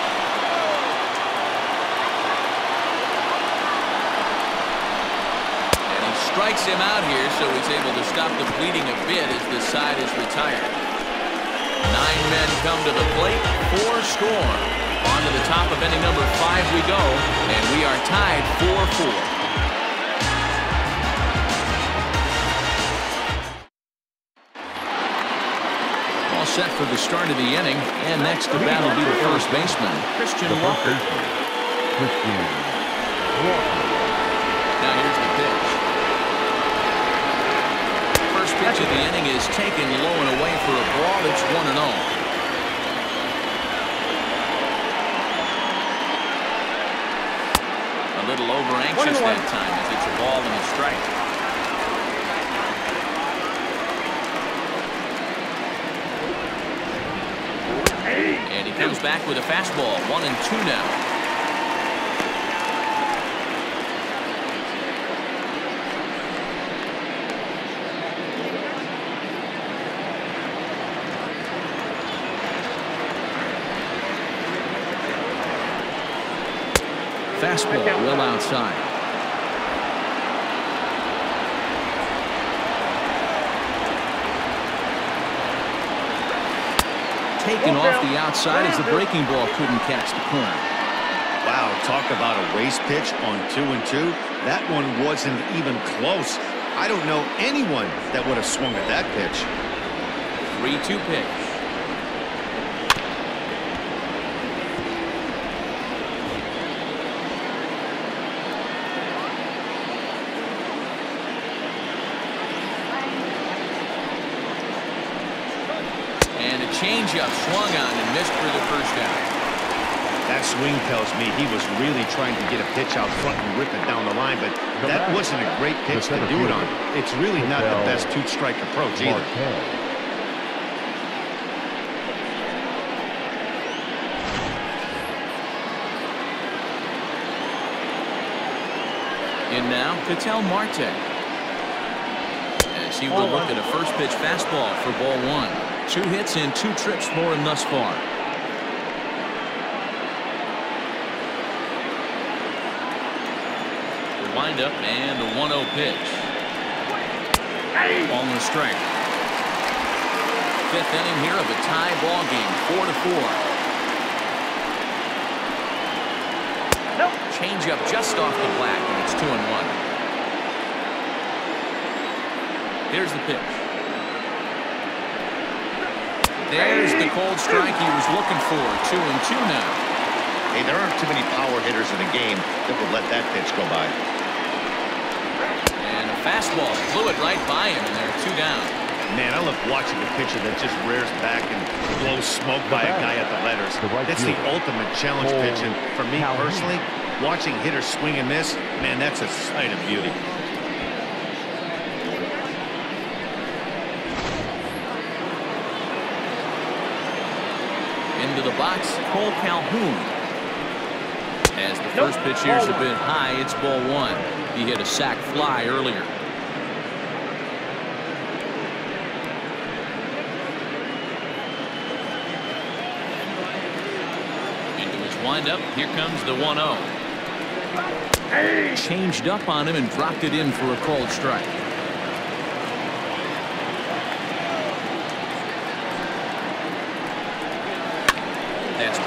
And he strikes him out here, so he's able to stop the bleeding a bit as this side is retired. Nine men come to the plate, four score. On to the top of inning number five we go, and we are tied 4-4. set for the start of the inning. And next to bat will be the first baseman, Christian Walker. Christian Walker. Now here's the pitch. First pitch of the inning is taken low and away for a ball. It's 1 and 0. A little over anxious that time as it's a ball and a strike. And he comes back with a fastball. One and two now. Fastball well outside. taken off the outside as the breaking ball couldn't catch the corner. Wow, talk about a waste pitch on two and two. That one wasn't even close. I don't know anyone that would have swung at that pitch. 3-2 pitch. Changeup swung on and missed for the first out. That swing tells me he was really trying to get a pitch out front and rip it down the line, but that wasn't a great pitch to do it on. It's really not the best two-strike approach either. In now, Ketel Marte. As he will look at a first pitch fastball for ball one. Two hits and two trips for him thus far. The windup and the 1-0 pitch. On the strike. Fifth inning here of a tie ball game, four to four. Nope. Change up just off the black, and it's two and one. Here's the pitch. There's the cold strike he was looking for. Two and two now. Hey, there aren't too many power hitters in the game that would let that pitch go by. And a fastball blew it right by him, and they're two down. Man, I love watching a pitcher that just rears back and blows smoke by a guy at the letters. That's the ultimate challenge pitch, and for me personally, watching hitters swing and miss, man, that's a sight of beauty. into the box, Cole Calhoun. As the first pitch here is a bit high, it's ball one. He hit a sac fly earlier. Into his windup, here comes the 1-0. Changed up on him and dropped it in for a cold strike.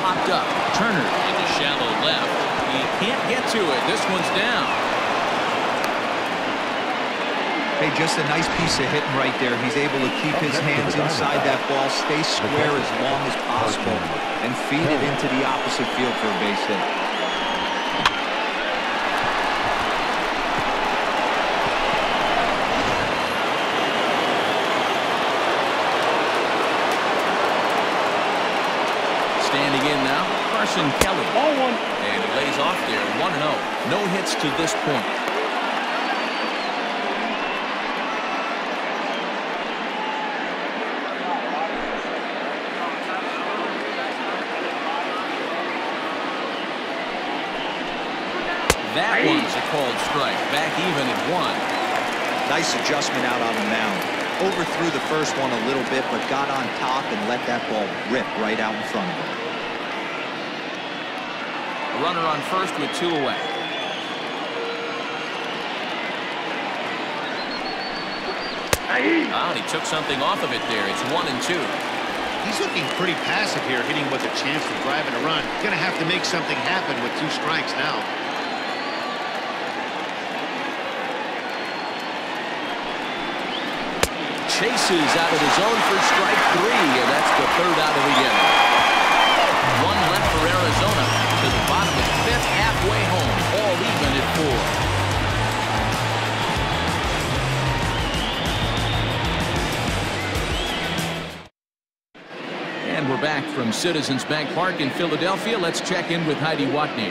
Popped up. Turner into shallow left. He can't get to it. This one's down. Hey, just a nice piece of hitting right there. He's able to keep his hands inside that ball, stay square as long as possible, and feed it into the opposite field for a base hit. Carson Kelly. Ball one. And he lays off there, 1-0. No hits to this point. That one's a called strike. Back even at one. Nice adjustment out on the mound. overthrew the first one a little bit, but got on top and let that ball rip right out in front of him. Runner on first with two away. Oh, and he took something off of it there. It's one and two. He's looking pretty passive here, hitting with a chance to drive and a run. Going to have to make something happen with two strikes now. Chases out of the zone for strike three, and that's the third out of the inning. Even we're back from Citizens Bank Park in Philadelphia. Let's check in with Heidi Watney.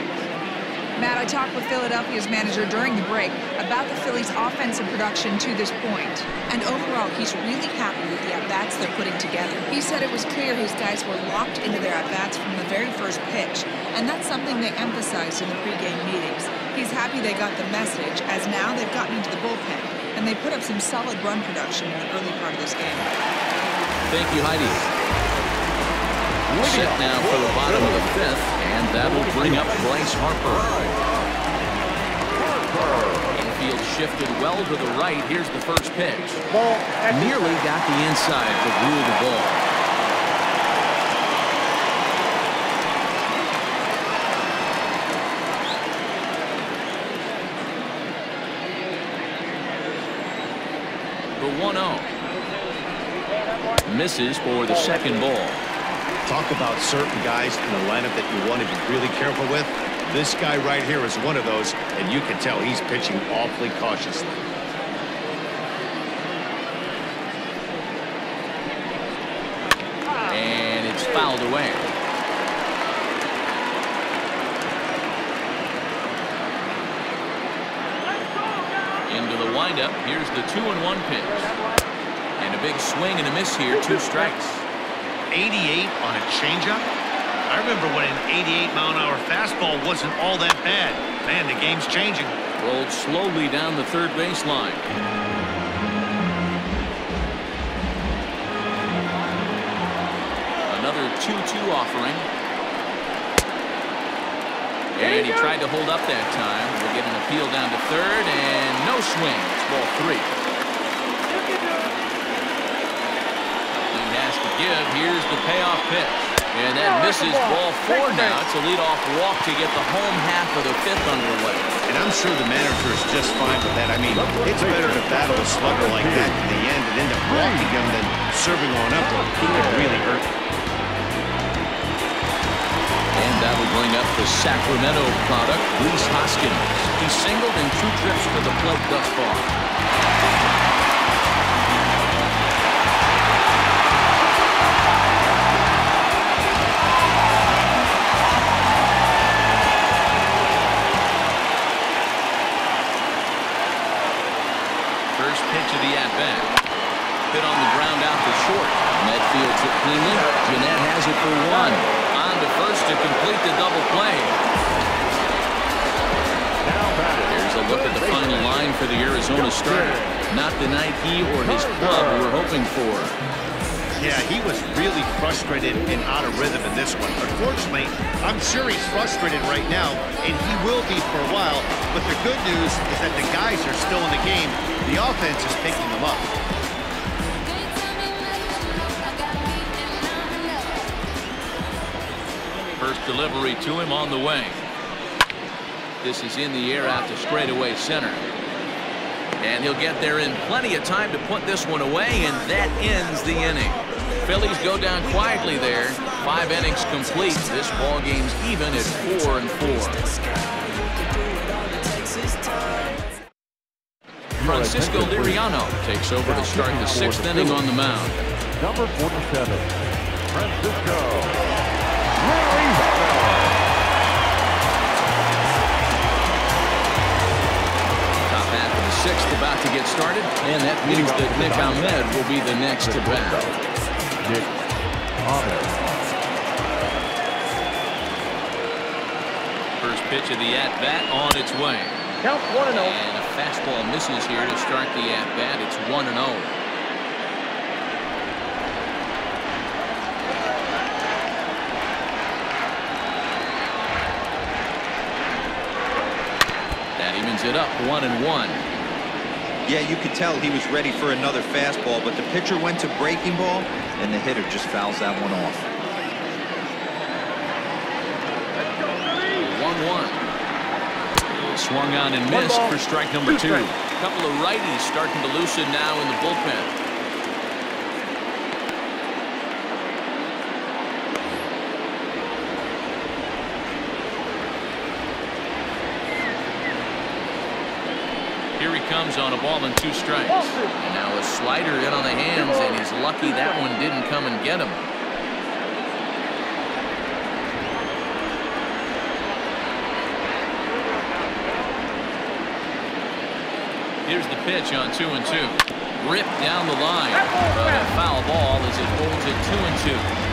Matt, I talked with Philadelphia's manager during the break about the Phillies' offensive production to this point. And overall, he's really happy with the at-bats they're putting together. He said it was clear his guys were locked into their at-bats from the very first pitch. And that's something they emphasized in the pregame meetings. He's happy they got the message, as now they've gotten into the bullpen. And they put up some solid run production in the early part of this game. Thank you, Heidi. Set now for the bottom of the fifth, and that'll bring up Bryce Harper. Infield shifted well to the right. Here's the first pitch. Nearly got the inside to rule the ball. 1-0. Misses for the second ball. Talk about certain guys in the lineup that you want to be really careful with. This guy right here is one of those, and you can tell he's pitching awfully cautiously. And it's fouled away. Into the windup. Here's the two and one pitch. And a big swing and a miss here. Two strikes. 88 on a changeup? I remember when an 88 mile an hour fastball wasn't all that bad. Man, the game's changing. Rolled slowly down the third baseline. Another 2-2 offering. And he tried to hold up that time. We'll get an appeal down to third, and no swing. It's ball three. He has to give. Here's the payoff pitch. And that misses ball four now. It's a leadoff walk to get the home half of the fifth underway. And I'm sure the manager is just fine with that. I mean, it's better to battle a slugger like that to the end and end up walking him than serving on up. He could really hurt. And that will bring up the Sacramento product, Rhys Hoskins. He singled in two trips to the plate thus far. First pitch of the at-bat. Hit on the ground out to short. Ahmed fields it cleanly. Gennett has it for one. To first to complete the double play. Here's a look at the final line for the Arizona starter. Not the night he or his club were hoping for. Yeah, he was really frustrated and out of rhythm in this one. Unfortunately, I'm sure he's frustrated right now, and he will be for a while. But the good news is that the guys are still in the game. The offense is picking them up. First delivery to him on the way. This is in the air out to straightaway center. And he'll get there in plenty of time to put this one away, and that ends the inning. Phillies go down quietly there. Five innings complete. This ball game's even at four and four. Francisco Liriano takes over to start the sixth inning on the mound. Number 47, Francisco sixth about to get started, and that means that Nick Ahmed will be the next to bat. Nick Ahmed. First pitch of the at-bat on its way. Count 1-0. And a fastball misses here to start the at-bat. It's 1-0. it up one and one. Yeah, you could tell he was ready for another fastball, but the pitcher went to breaking ball, and the hitter just fouls that one off. 1-1. Swung on and missed for strike number two. A couple of righties starting to loosen now in the bullpen. Comes on a ball and two strikes. And now a slider in on the hands, and he's lucky that one didn't come and get him. Here's the pitch on two and two. Ripped down the line. But a foul ball as it holds it two and two.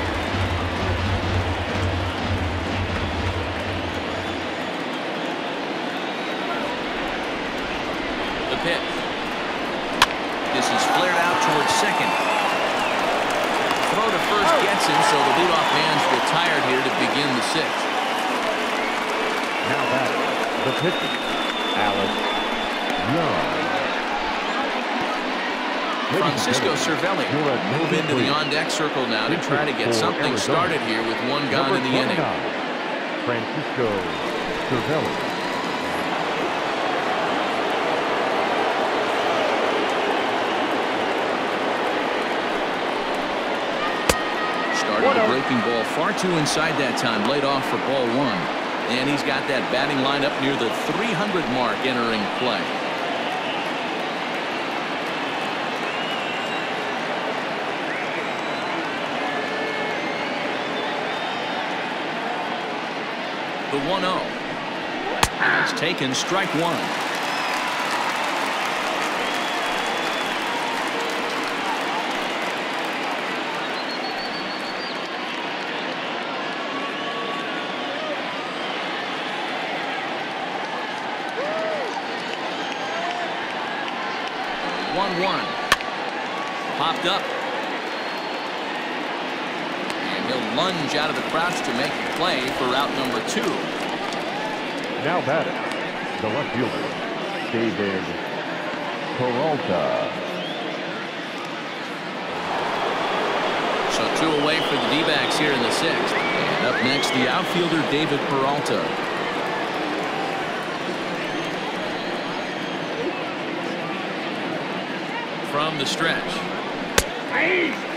pitch. This is flared out towards second. Throw to first gets him, so the leadoff man's retired here to begin the sixth. Now that the pitcher, Alex Young. Francisco Cervelli move into the on-deck circle now to try to get something started here with one gone in the inning. Francisco Cervelli. Started the breaking ball far too inside that time. Laid off for ball one. And he's got that batting line up near the 300 mark entering play. The 1-0. It's taken strike one. Popped up. And he'll lunge out of the crouch to make the play for route number two. Now batting, the left fielder, David Peralta. So two away for the D-backs here in the sixth. And up next, the outfielder, David Peralta. From the stretch. Oh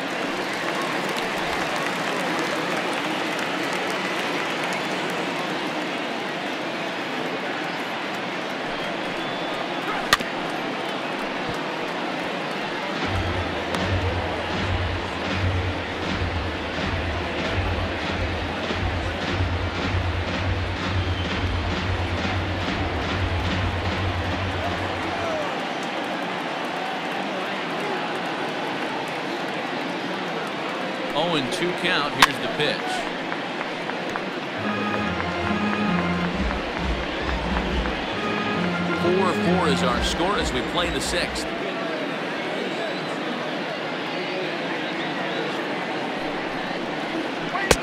2 count. Here's the pitch. Four four is our score as we play the sixth.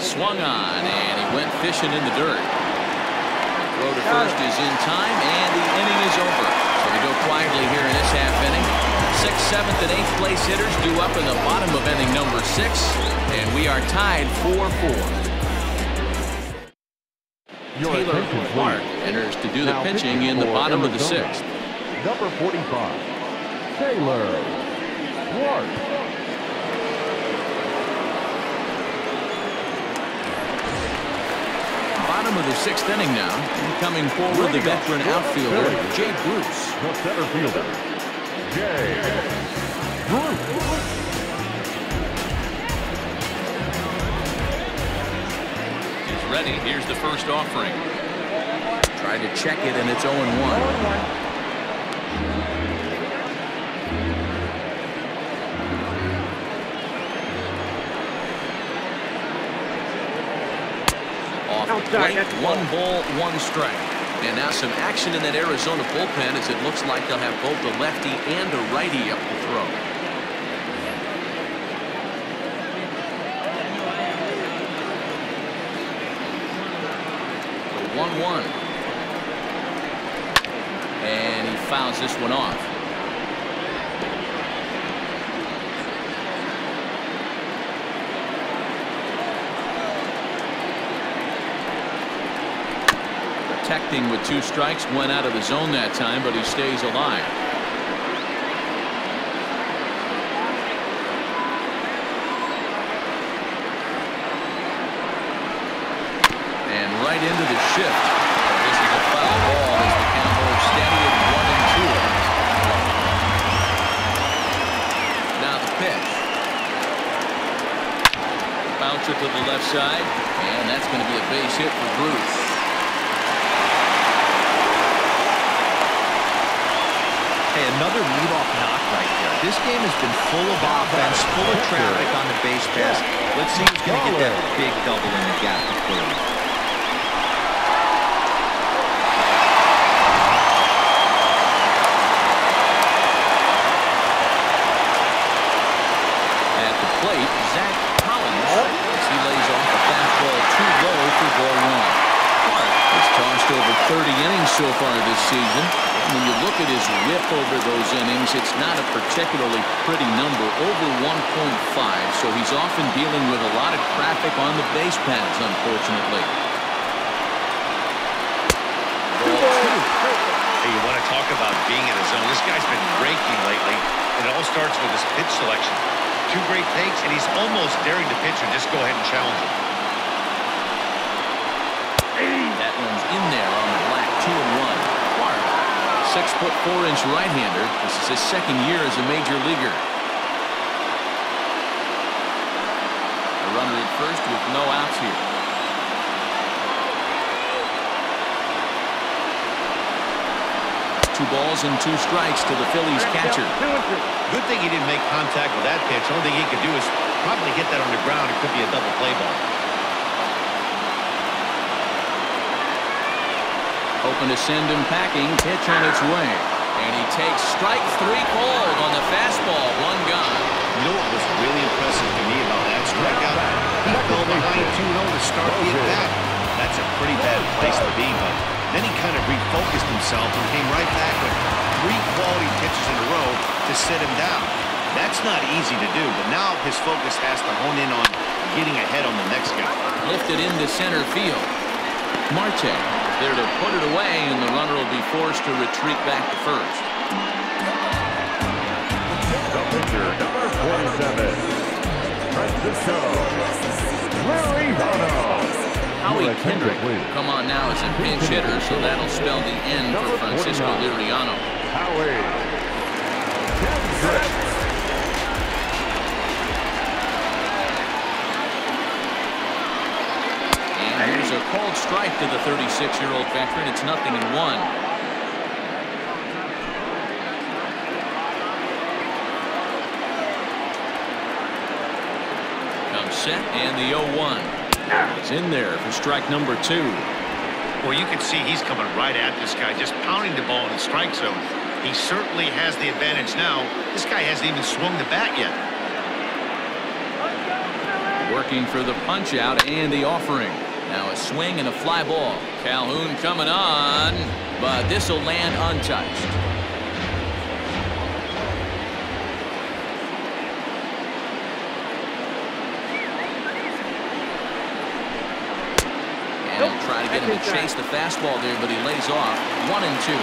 Swung on and he went fishing in the dirt. Throw to first is in time and the inning is over. So we go quietly here in this half inning. Sixth, seventh, and eighth place hitters due up in the bottom of inning number six. And we are tied 4-4. Your Taylor Clarke enters to do the pitching in the bottom of the sixth. Number 45, Taylor Clarke. Bottom of the sixth inning now. Coming forward, the veteran outfielder, Jay Bruce. The center fielder, Jay Bruce. He's ready. Here's the first offering. Tried to check it, and it's 0-1. Off oh, Outside, one ball, one strike. And now some action in that Arizona bullpen as it looks like they'll have both a lefty and a righty up to throw. The 1-1. And he fouls this one off. Protecting with two strikes went out of the zone that time but he stays alive. And right into the shift. This is a foul ball as the holds steady at one and two. Now the pitch. Bounce it to the left side, and that's going to be a base hit for Bruce. Hey, another leadoff knock right there. This game has been full of offense, full of traffic on the base pass. Let's see who's going to get that big double in the gap to clear. plate, Zach Collins as he lays off a fastball too low for ball one. Clarke has tossed over 30 innings so far this season. When you look at his whip over those innings, it's not a particularly pretty number, over 1.5, so he's often dealing with a lot of traffic on the base paths, unfortunately. Hey, you want to talk about being in the zone. This guy's been raking lately, and it all starts with his pitch selection. Two great takes, and he's almost daring the pitcher just go ahead and challenge him. That one's in there on the black, two and one. Clarke, six foot four inch right-hander. This is his second year as a major leaguer. A runner at first with no outs here. Two balls and two strikes to the Phillies catcher. Good thing he didn't make contact with that pitch. Only thing he could do is probably hit that on the ground. It could be a double play ball. Open to send him packing. Pitch on its way. And he takes strike three cold on the fastball. One gone. You know what was really impressive to me about that strikeout? He fell behind 2-0 to start the at-bat. That's a pretty bad place to be, but then he kind of refocused himself and came right back with three quality pitches in a row to sit him down. That's not easy to do, but now his focus has to hone in on getting ahead on the next guy. Lifted into center field. Marte there to put it away, and the runner will be forced to retreat back to first. The pitcher, number 47, Francisco Liriano. Howie Kendrick come on now as a pinch hitter, so that'll spell the end for Francisco Liriano. Howie Kendrick. Here's a cold strike to the 36-year-old veteran. It's nothing in one. Comes set and the 0-1. He's in there for strike number two. Well, you can see he's coming right at this guy, just pounding the ball in the strike zone. He certainly has the advantage now. This guy hasn't even swung the bat yet. Working for the punch out and the offering. Now a swing and a fly ball. Calhoun coming on, but this will land untouched. Trying to get him to chase the fastball there, but he lays off. One and two.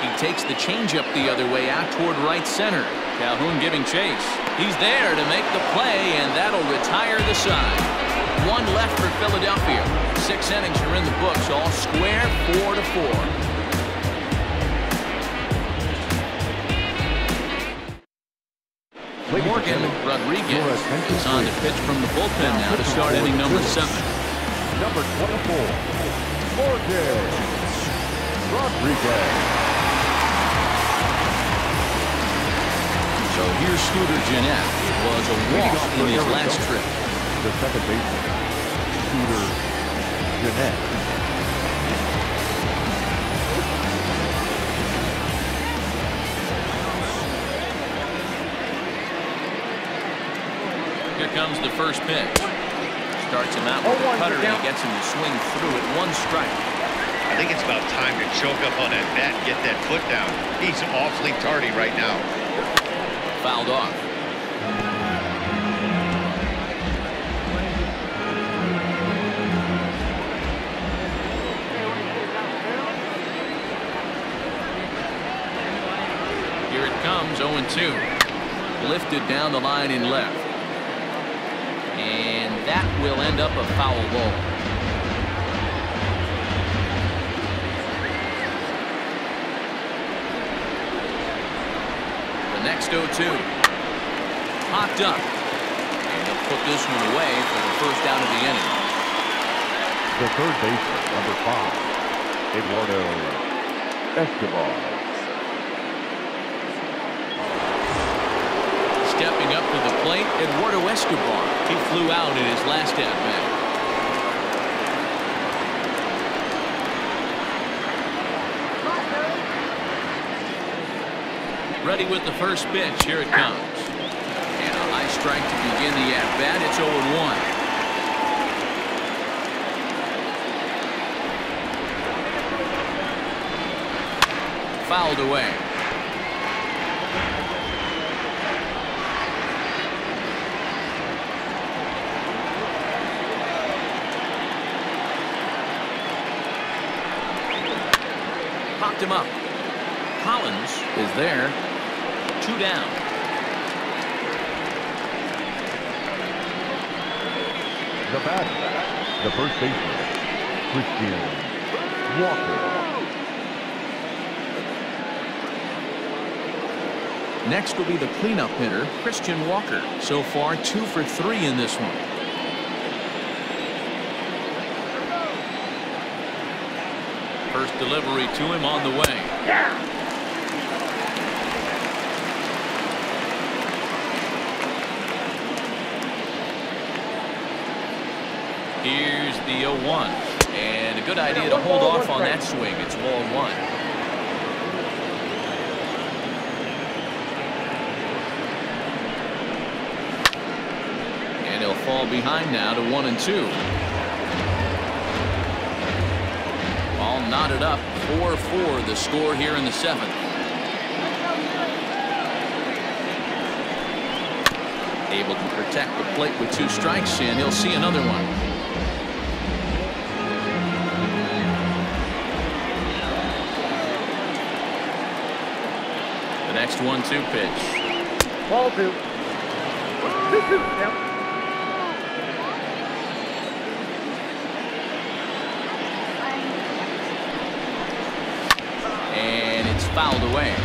He takes the changeup the other way out toward right center. Calhoun giving chase. He's there to make the play, and that'll retire the side. One left for Philadelphia. Six innings are in the books, all square, four to four. Morgan Rodriguez is on to pitch from the bullpen now to start inning number seven. Number 24, Morgan Rodriguez. Here's Scooter Gennett. It was a walk in his last trip. The second baseman, Scooter Gennett. comes the first pitch. Starts him out with a oh, cutter and he gets him to swing through it. One strike. I think it's about time to choke up on that bat and get that foot down. He's awfully tardy right now. Fouled off. Here it comes, 0-2. Lifted down the line in left. And that will end up a foul ball. Next 0-2. Popped up. And they'll put this one away for the first out of the inning. The third baseman, number five, Eduardo Escobar. Stepping up to the plate, Eduardo Escobar. He flew out in his last at-bat. Ready with the first pitch. Here it comes. And a high strike to begin the at-bat. It's 0-1. fouled away. Popped him up. Collins is there. Two down. The batter, the first baseman, Christian Walker. Next will be the cleanup hitter, Christian Walker. So far, two for three in this one. First delivery to him on the way. Yeah. Here's the 0-1. And a good idea to hold off on that swing. It's ball one. And he'll fall behind now to one and two. All knotted up 4-4 the score here in the seventh. Able to protect the plate with two strikes and he'll see another one. Next one-two pitch. Ball two. Two-two. Yep. And it's fouled away.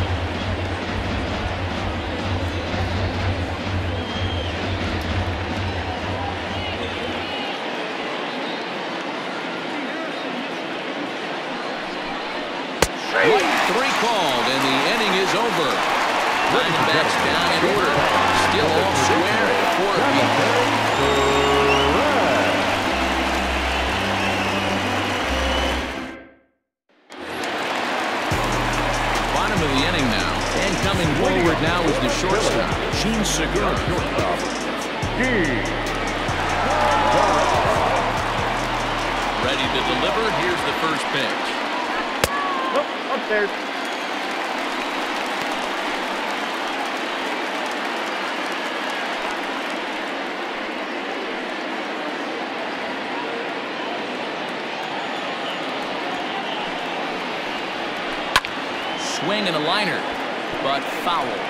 Foul.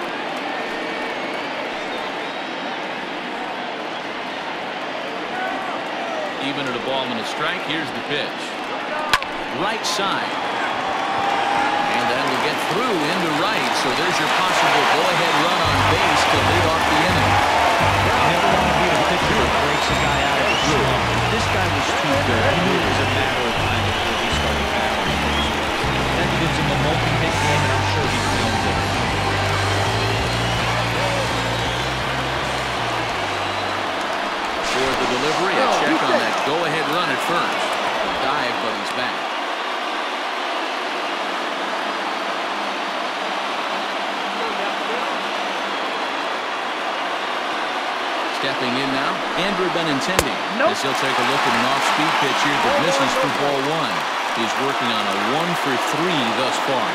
Stepping in now, Andrew Benintendi. Nope. As he'll take a look at an off-speed pitch here that misses for ball one. He's working on a one for three thus far.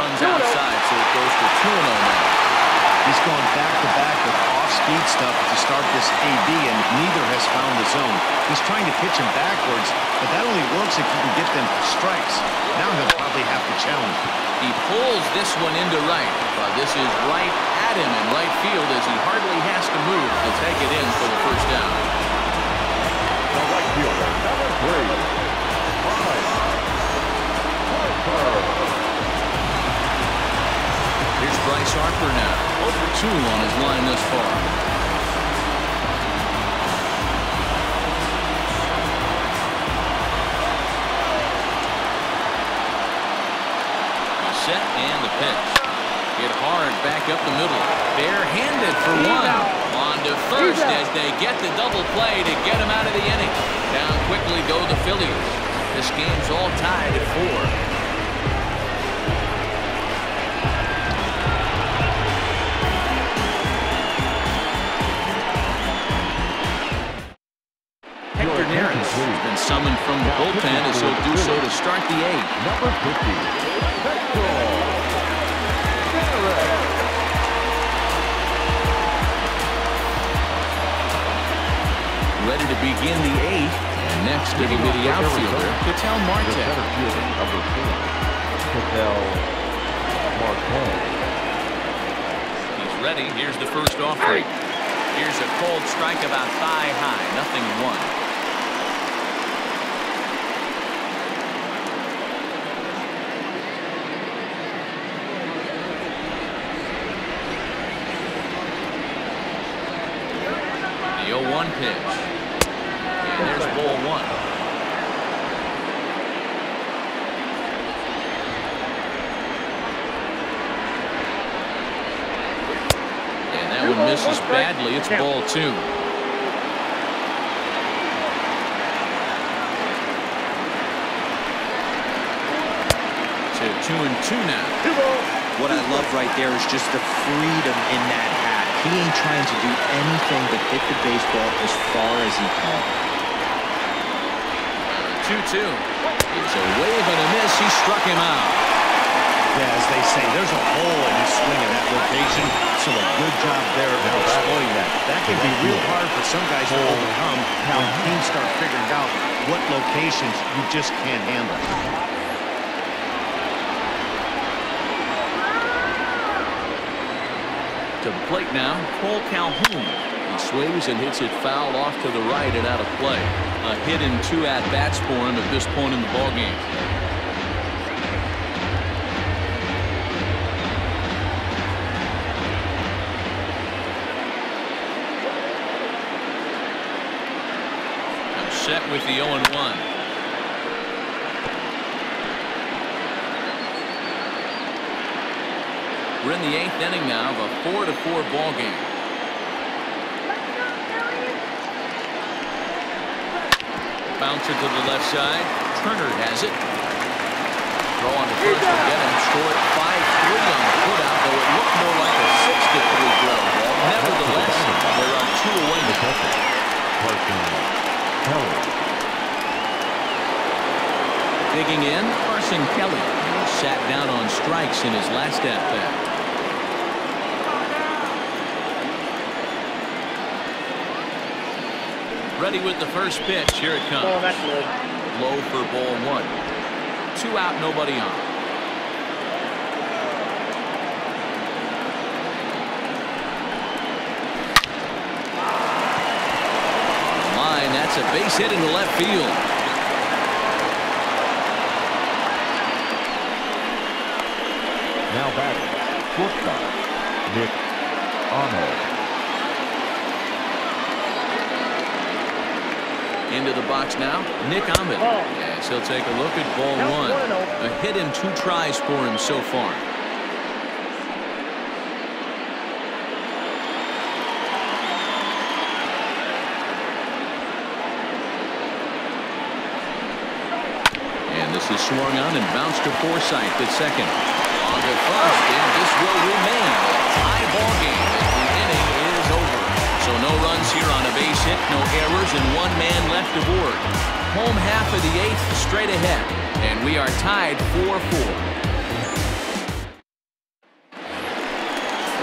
Runs outside, so it goes to 2-0 now. He's gone back-to-back with off-speed stuff to start this AB, and neither has found the zone. He's trying to pitch him backwards, but that only works if you can get them strikes. Now he'll probably have to challenge. He pulls this one into right, but this is right at him in right field as he hardly has to move to take it in for the first down. The right fielder, number three, Bryce Harper. Bryce Harper now, over two on his line thus far. He's set and the pitch. Hit hard back up the middle. Barehanded for one. On to first as they get the double play to get him out of the inning. Down quickly go the Phillies. This game's all tied at four. Bullpen as he'll do so to start the eighth. Number 50, Ready to begin the eighth. And next it'll be the outfielder, The Marte. center fielder, number four, Ketel Marte. He's ready. Here's the first offering. Here's a cold strike about thigh high. Nothing one. The 0-1 pitch. And there's ball one. And that one misses badly. It's ball two. To two and two now. What I love right there is just the freedom in that hat. He ain't trying to do anything but hit the baseball as far as he can. 2-2. It's a wave and a miss. He struck him out. Yeah, as they say, there's a hole in his swing in that location, so a good job there of exploiting that. That can be real hard for some guys to overcome when teams start figuring out what locations you just can't handle. To the plate now, Kole Calhoun. He swings and hits it foul off to the right and out of play. A hit in two at-bats for him at this point in the ballgame. Set with the 0-1. We're in the eighth inning now of a four to four ball game. Bouncer to the left side. Turner has it. Throw on the first will get him. Score at 5-3 on the put out, though it looked more like a 6 to 3 ground ball. Nevertheless, there are two away now. Kelly. Digging in, Carson Kelly. Sat down on strikes in his last at Ready with the first pitch. Here it comes. Oh, that's good. Low for ball one. Two out, nobody on. Line, that's a base hit into left field. Now batting, shortstop, Nick Ahmed. Into the box now, Nick Ahmed. Ball. Yes, he'll take a look at ball one. oh. A hit in two tries for him so far. And this is swung on and bounced to Forsythe at second. On to first, and this will remain a tie ball game no runs here on a base hit, no errors, and one man left aboard. Home half of the eighth, straight ahead, and we are tied 4-4.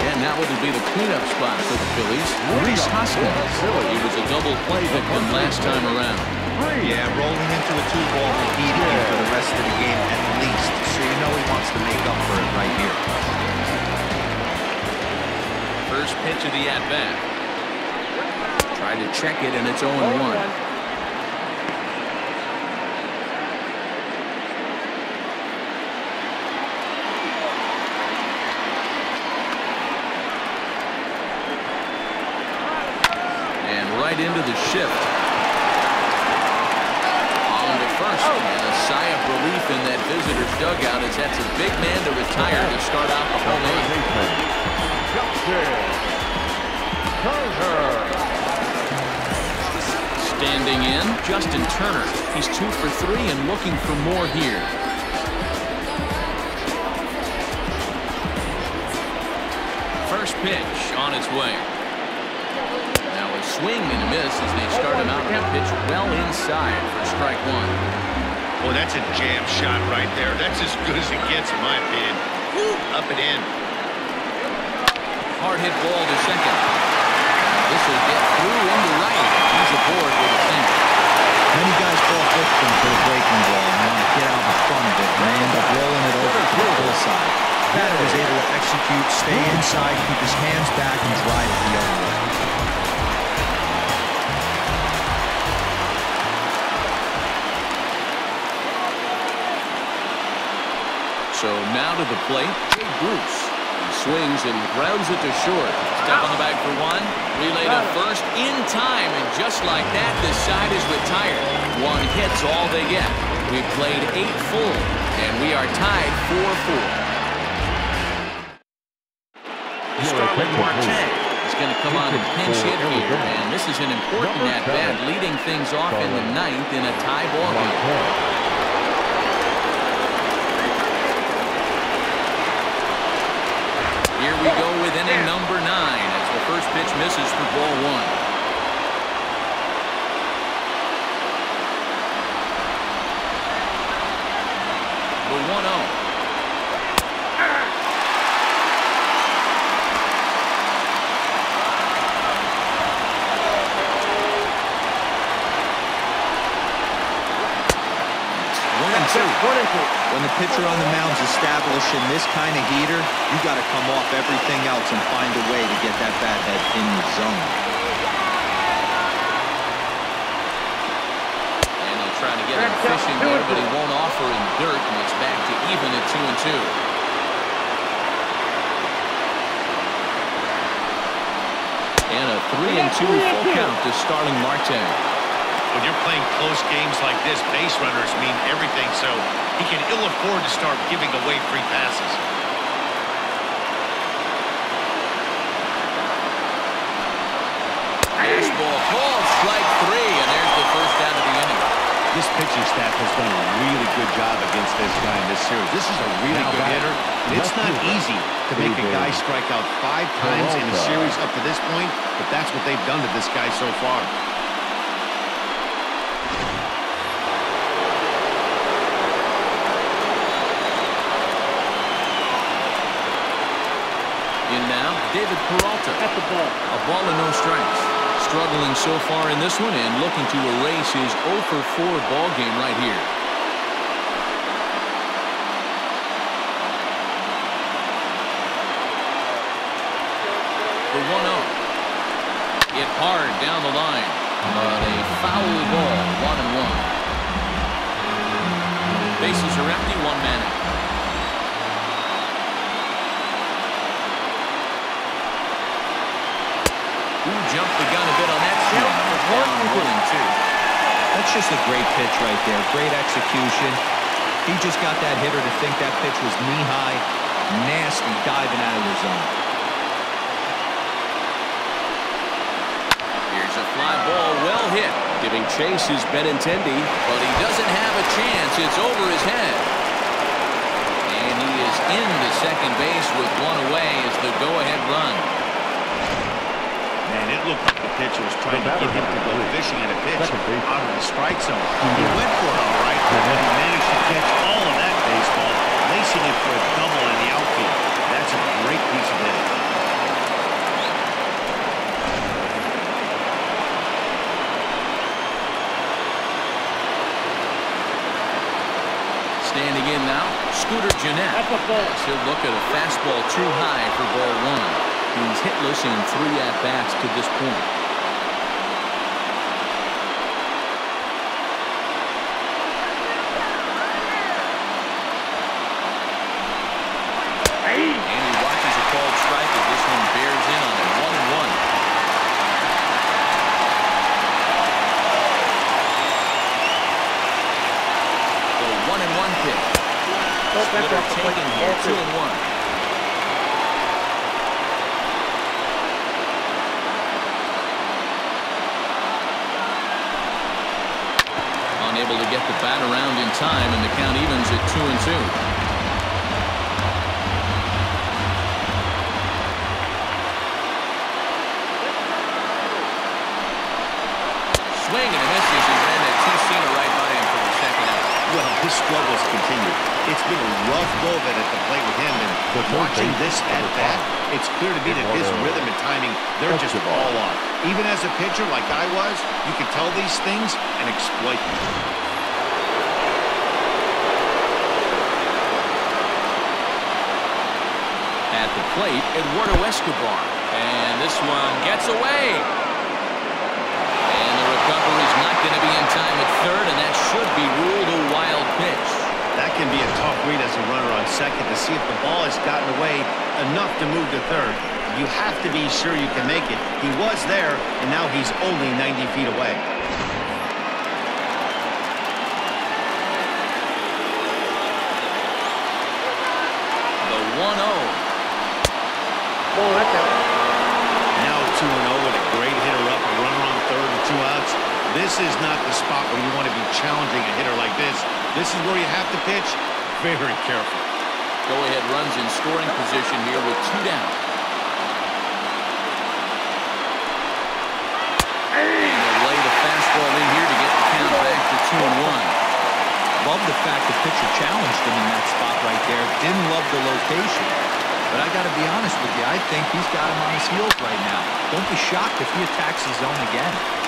And that would be the cleanup spot for the Phillies. Rhys Hoskins. He was a double play victim last time around. Yeah, rolling into a two-ball will him for the rest of the game at least. So you know he wants to make up for it right here. First pitch of the at-bat. Try to check it, and it's 0-1. He's two for three and looking for more here. First pitch on its way Now a swing and a miss as they start him out on a pitch well inside for strike one. Oh, that's a jam shot right there. That's as good as it gets, in my opinion. Up and in. Hard hit ball to second. This will get through into right. He's aboard with a single. Many guys fall victim to the breaking ball and want to get out in front of it, and they end up rolling it over to the full side. Batter was able to execute, stay inside, keep his hands back, and drive it the other way. So now to the plate, Jay Bruce. He swings and grounds it to short. Step on the bag for one. Relay to first in time, and just like that, this side is retired. One hit's all they get. We've played eight full, and we are tied 4-4. Starling Marte is going to come on and pinch hit here, and this is an important at-bat, leading things off in the ninth in a tie ball game. We go with inning number nine as the first pitch misses for ball one. The 1-0. On the mound's establishing this kind of heater, you got to come off everything else and find a way to get that bat head in the zone. And he'll try to get him fishing there, but he won't offer him dirt, and it's back to even at two and two. And a three and two full count to Starling Marte when you're playing close games like this, base runners mean everything, so he can ill afford to start giving away free passes. Fastball called, strike three, and there's the first out of the inning. This pitching staff has done a really good job against this guy in this series. This is a really now good hitter. and It's not easy to make a guy strike out five times in a series up to this point, but that's what they've done to this guy so far. David Peralta. At the ball. A ball and no strikes. Struggling so far in this one and looking to erase his 0 for 4 ball game right here. The 1-0. Hit hard down the line. But a foul ball, one and one. Bases are empty, one man out. Jumped the gun a bit on that swing. Down one and two. That's just a great pitch right there. Great execution. He just got that hitter to think that pitch was knee-high, nasty diving out of the zone. Here's a fly ball, well hit. Giving chase is Benintendi. But he doesn't have a chance. It's over his head. And he is in the second base with one away as the go-ahead run. Man, looked like the pitcher was trying to get him to go fishing at a pitch out of the strike zone. He went for it all right, but he managed to catch all of that baseball, lacing it for a double in the outfield. That's a great piece of hitting. Standing in now, Scooter Gennett. That's a ball. He'll look at a fastball too high for ball one. He's hitless in three at-bats to this point. And he watches a called strike as this one bears in on him. One and one. The one and one pitch. Splitter taken here, two and one. Unable to get the bat around in time, and the count evens at two and two. Swing and a miss as he ran that two-seamer right by him for the second out. Well, his struggles continue. It's been a rough go of it at the plate with him, and watching this at bat, it's clear to me that his rhythm and timing, they're just all off. Even as a pitcher like I was, you can tell these things and exploit them. At the plate, Eduardo Escobar. And this one gets away. And the recovery's not going to be in time at third, and that should be ruled a wild pitch. That can be a tough read as a runner on second to see if the ball has gotten away enough to move to third. You have to be sure you can make it. He was there, and now he's only 90 feet away. The 1-0. Ball, that's out. Now 2-0 with a great hitter up, a runner on third and two outs. This is not the spot where you want to be challenging a hitter like this. This is where you have to pitch very careful. Go-ahead runs in scoring position here with two down. They'll lay the fastball in here to get the count back to two and one. Love the fact the pitcher challenged him in that spot right there. Didn't love the location. But I got to be honest with you, I think he's got him on his heels right now. Don't be shocked if he attacks his zone again.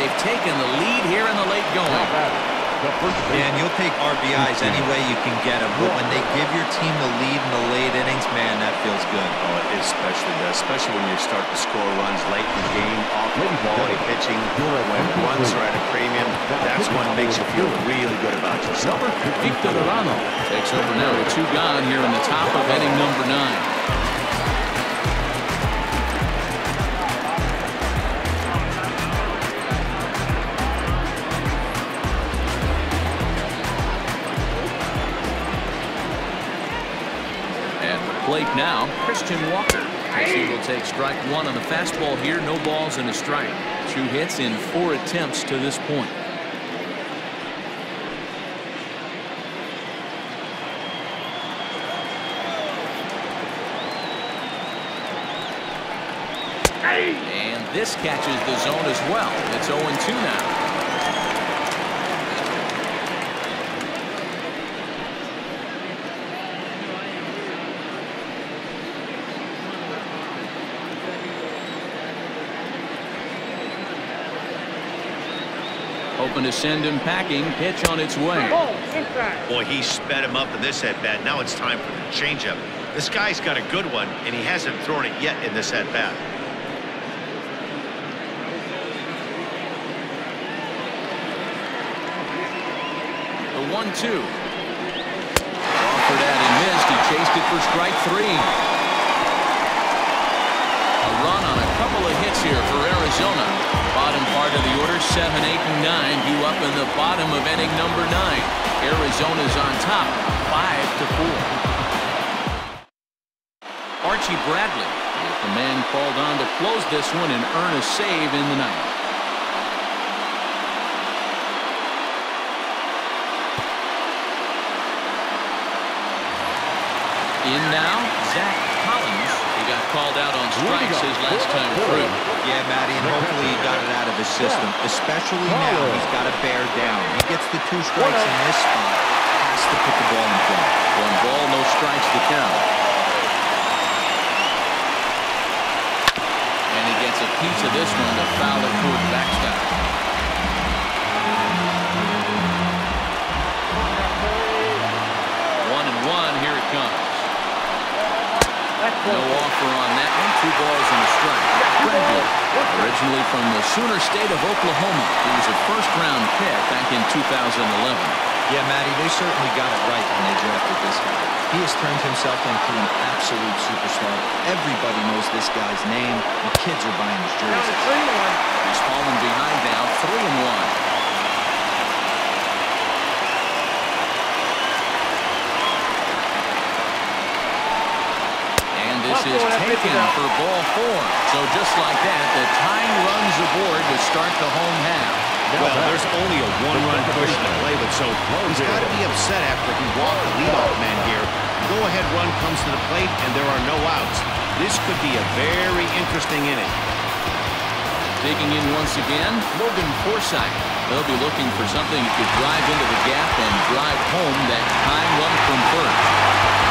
They've taken the lead here in the late going. The first Man, you'll take RBIs any way you can get them, but when they give your team the lead in the late innings, man, that feels good. Oh, it especially does, especially when you start to score runs late in the game, off of quality pitching, when runs are at a premium, that's what makes you feel really good about yourself. Victor Arano takes over now with two gone here in the top of inning number nine. Christian Walker. As he will take strike one on the fastball here, no balls and a strike. Two hits in four attempts to this point. And this catches the zone as well. It's 0-2 now. Hoping to send him packing. Pitch on its way. Oh, Boy, he sped him up in this at-bat. Now it's time for the changeup. This guy's got a good one, and he hasn't thrown it yet in this at-bat. The one-two. Offered at and missed. He chased it for strike three. A run on a couple of hits here for Arizona. Bottom part of the order, 7, 8, and 9. You up in the bottom of inning number 9. Arizona's on top, 5 to 4. Archie Bradley is the man called on to close this one and earn a save in the ninth. In now, Zach Collins. He got called out on strikes his last time through. Yeah, Matty, and hopefully he got it out of his system. Especially now, he's got to bear down. He gets the two strikes in this spot. Has to put the ball in play. One ball, no strikes to count. And he gets a piece of this one to foul it toward the backstop. No offer on that one. Two balls and a strike. Bradley, originally from the Sooner State of Oklahoma. He was a first-round pick back in 2011. Yeah, Matty, they certainly got it right when they drafted this guy. He has turned himself into an absolute superstar. Everybody knows this guy's name, and kids are buying his jerseys. 3 1. He's fallen behind now, three and one. And this is taken for ball four. So just like that, the tying runs aboard to start the home half. Well, there's only a one-run cushion to play with, so he's got to be upset after he walked the leadoff man here. Go-ahead run comes to the plate, and there are no outs. This could be a very interesting inning. Digging in once again, Logan Forsythe. They'll be looking for something to drive into the gap and drive home that time run from first.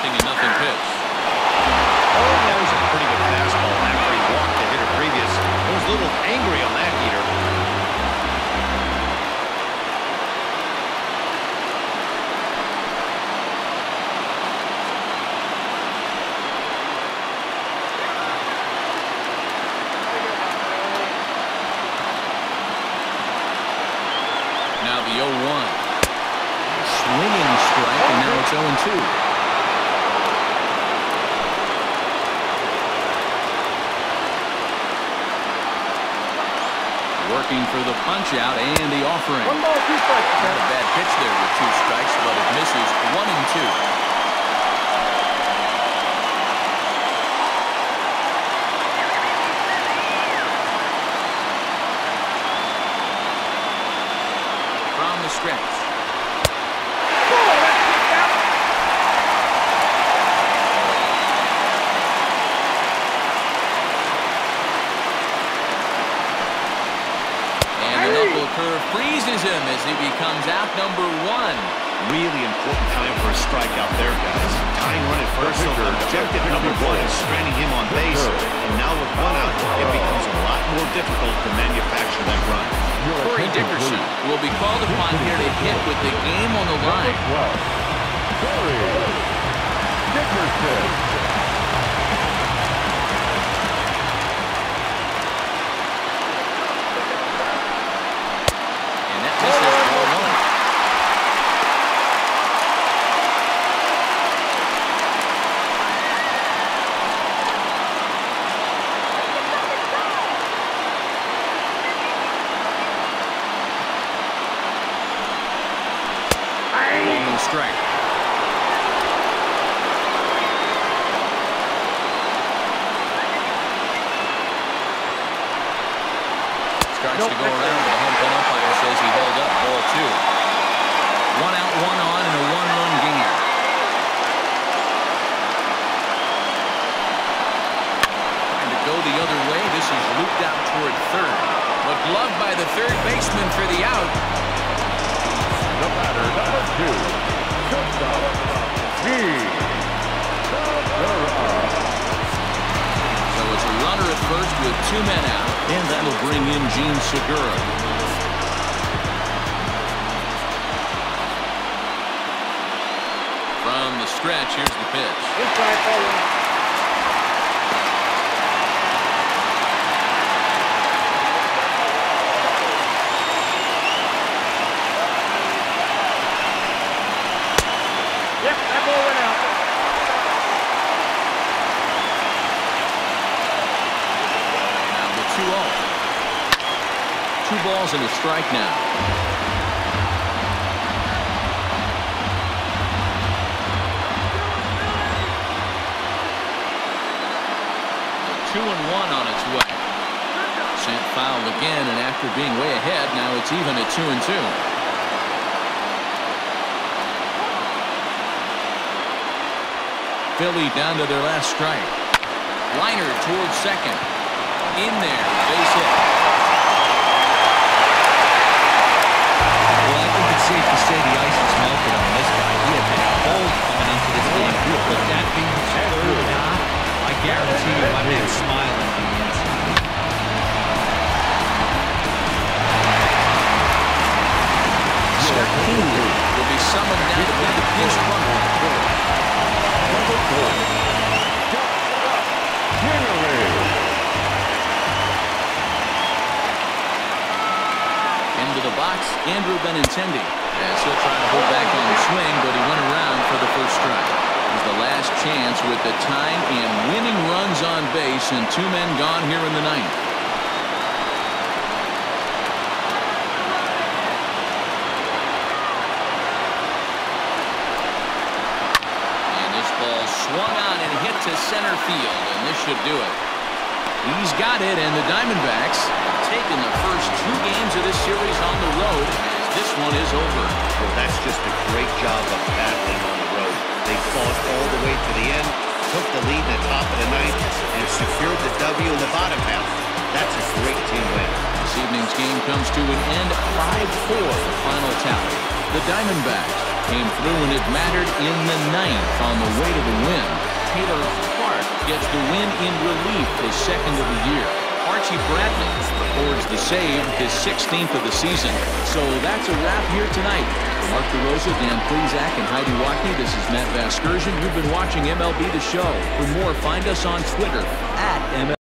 Nothing and nothing pitch. Oh, That was a pretty good fastball after he walked the hitter previous. I was a little angry on that Starts to go around, but the home plate umpire says he held up ball two. One out, one on, and a one-run game. Trying to go the other way. This is looped out toward third. But gloved by the third baseman for the out. The batter, number two. Shortstop. Jean Segura. Runner at first with two men out. And that'll bring in Jean Segura. From the stretch, here's the pitch. Inside ball one. Two balls and a strike now. two and one on its way. Sent foul again, and after being way ahead, now it's even at two and two. Philly down to their last strike. Liner towards second. In there, base hit. Safe to say the ice is melted on this guy. He had been cold coming into this game. Oh, but that being third or not, I guarantee you my man's smiling on the inside. will be summoned down to be the pinch runner. Andrew Benintendi. As he'll try to hold back on the swing, but he went around for the first strike. It's the last chance with the tying and winning runs on base and two men gone here in the ninth. And this ball swung on and hit to center field, and this should do it. He's got it, and the Diamondbacks have taken the first two games of this series on the road as this one is over. Well, that's just a great job of battling on the road. They fought all the way to the end, took the lead in the top of the ninth, and secured the W in the bottom half. That's a great team win. This evening's game comes to an end 5-4 the final tally. The Diamondbacks came through when it mattered in the ninth on the way to the win. Taylor gets the win in relief, his second of the year. Archie Bradley records the save, his 16th of the season. So that's a wrap here tonight. Mark DeRosa, Dan Plesac, and Heidi Watney, this is Matt Vasgersian. You've been watching MLB The Show. For more, find us on Twitter at MLB.